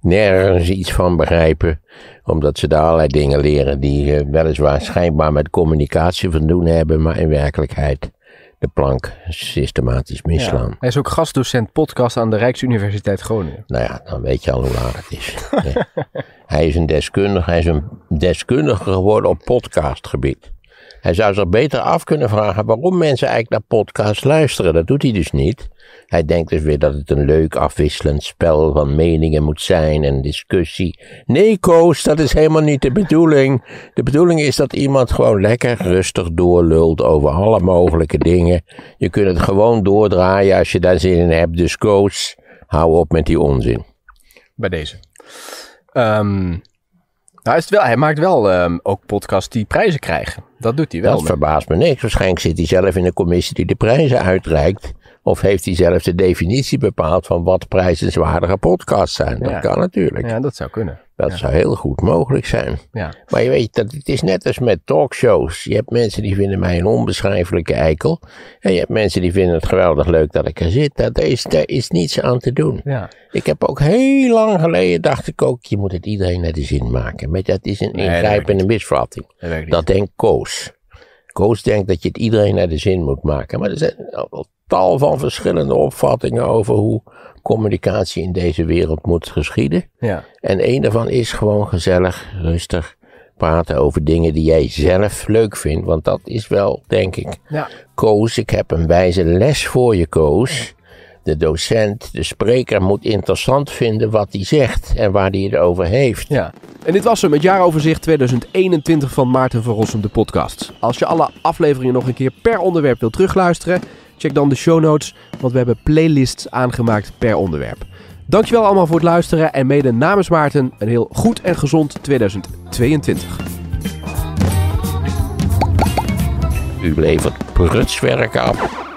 nergens iets van begrijpen. Omdat ze daar allerlei dingen leren die eh, weliswaar schijnbaar met communicatie van doen hebben. Maar in werkelijkheid de plank systematisch misslaan. ja. Hij is ook gastdocent podcast aan de Rijksuniversiteit Groningen. Nou ja, dan weet je al hoe laat het is. [LAUGHS] Ja. Hij is een deskundige, hij is een deskundige geworden op podcastgebied. Hij zou zich beter af kunnen vragen waarom mensen eigenlijk naar podcasts luisteren. Dat doet hij dus niet. Hij denkt dus weer dat het een leuk afwisselend spel van meningen moet zijn en discussie. Nee, Koos, dat is helemaal niet de bedoeling. De bedoeling is dat iemand gewoon lekker rustig doorlult over alle mogelijke dingen. Je kunt het gewoon doordraaien als je daar zin in hebt. Dus Koos, hou op met die onzin. Bij deze. Ehm, nou is het wel, hij maakt wel ehm, ook podcasts die prijzen krijgen. Dat doet hij wel. Dat verbaast me niks. Waarschijnlijk zit hij zelf in een commissie die de prijzen uitreikt. Of heeft hij zelf de definitie bepaald van wat prijzenswaardige podcasts zijn. Dat Ja. kan natuurlijk. ja, dat zou kunnen. Dat zou heel goed mogelijk zijn. Ja. Maar je weet, dat, het is net als met talkshows. Je hebt mensen die vinden mij een onbeschrijfelijke eikel. En je hebt mensen die vinden het geweldig leuk dat ik er zit. Daar is, daar is niets aan te doen. Ja. Ik heb ook heel lang geleden, dacht ik ook, je moet het iedereen naar de zin maken. Maar dat is een Nee, ingrijpende misvatting. Dat. Dat denkt Koos. Koos denkt dat je het iedereen naar de zin moet maken. Maar er zijn al tal van verschillende opvattingen over hoe communicatie in deze wereld moet geschieden. Ja. En een daarvan is gewoon gezellig, rustig praten over dingen die jij zelf leuk vindt. Want dat is wel, denk ik, Ja. Koos, ik heb een wijze les voor je, Koos. De docent, de spreker moet interessant vinden wat hij zegt en waar hij het over heeft. ja. En dit was hem, het jaaroverzicht 2021 van Maarten van Rossum, de podcast. Als je alle afleveringen nog een keer per onderwerp wilt terugluisteren, check dan de show notes, want we hebben playlists aangemaakt per onderwerp. Dankjewel allemaal voor het luisteren en mede namens Maarten een heel goed en gezond 2022. U levert prutswerk af.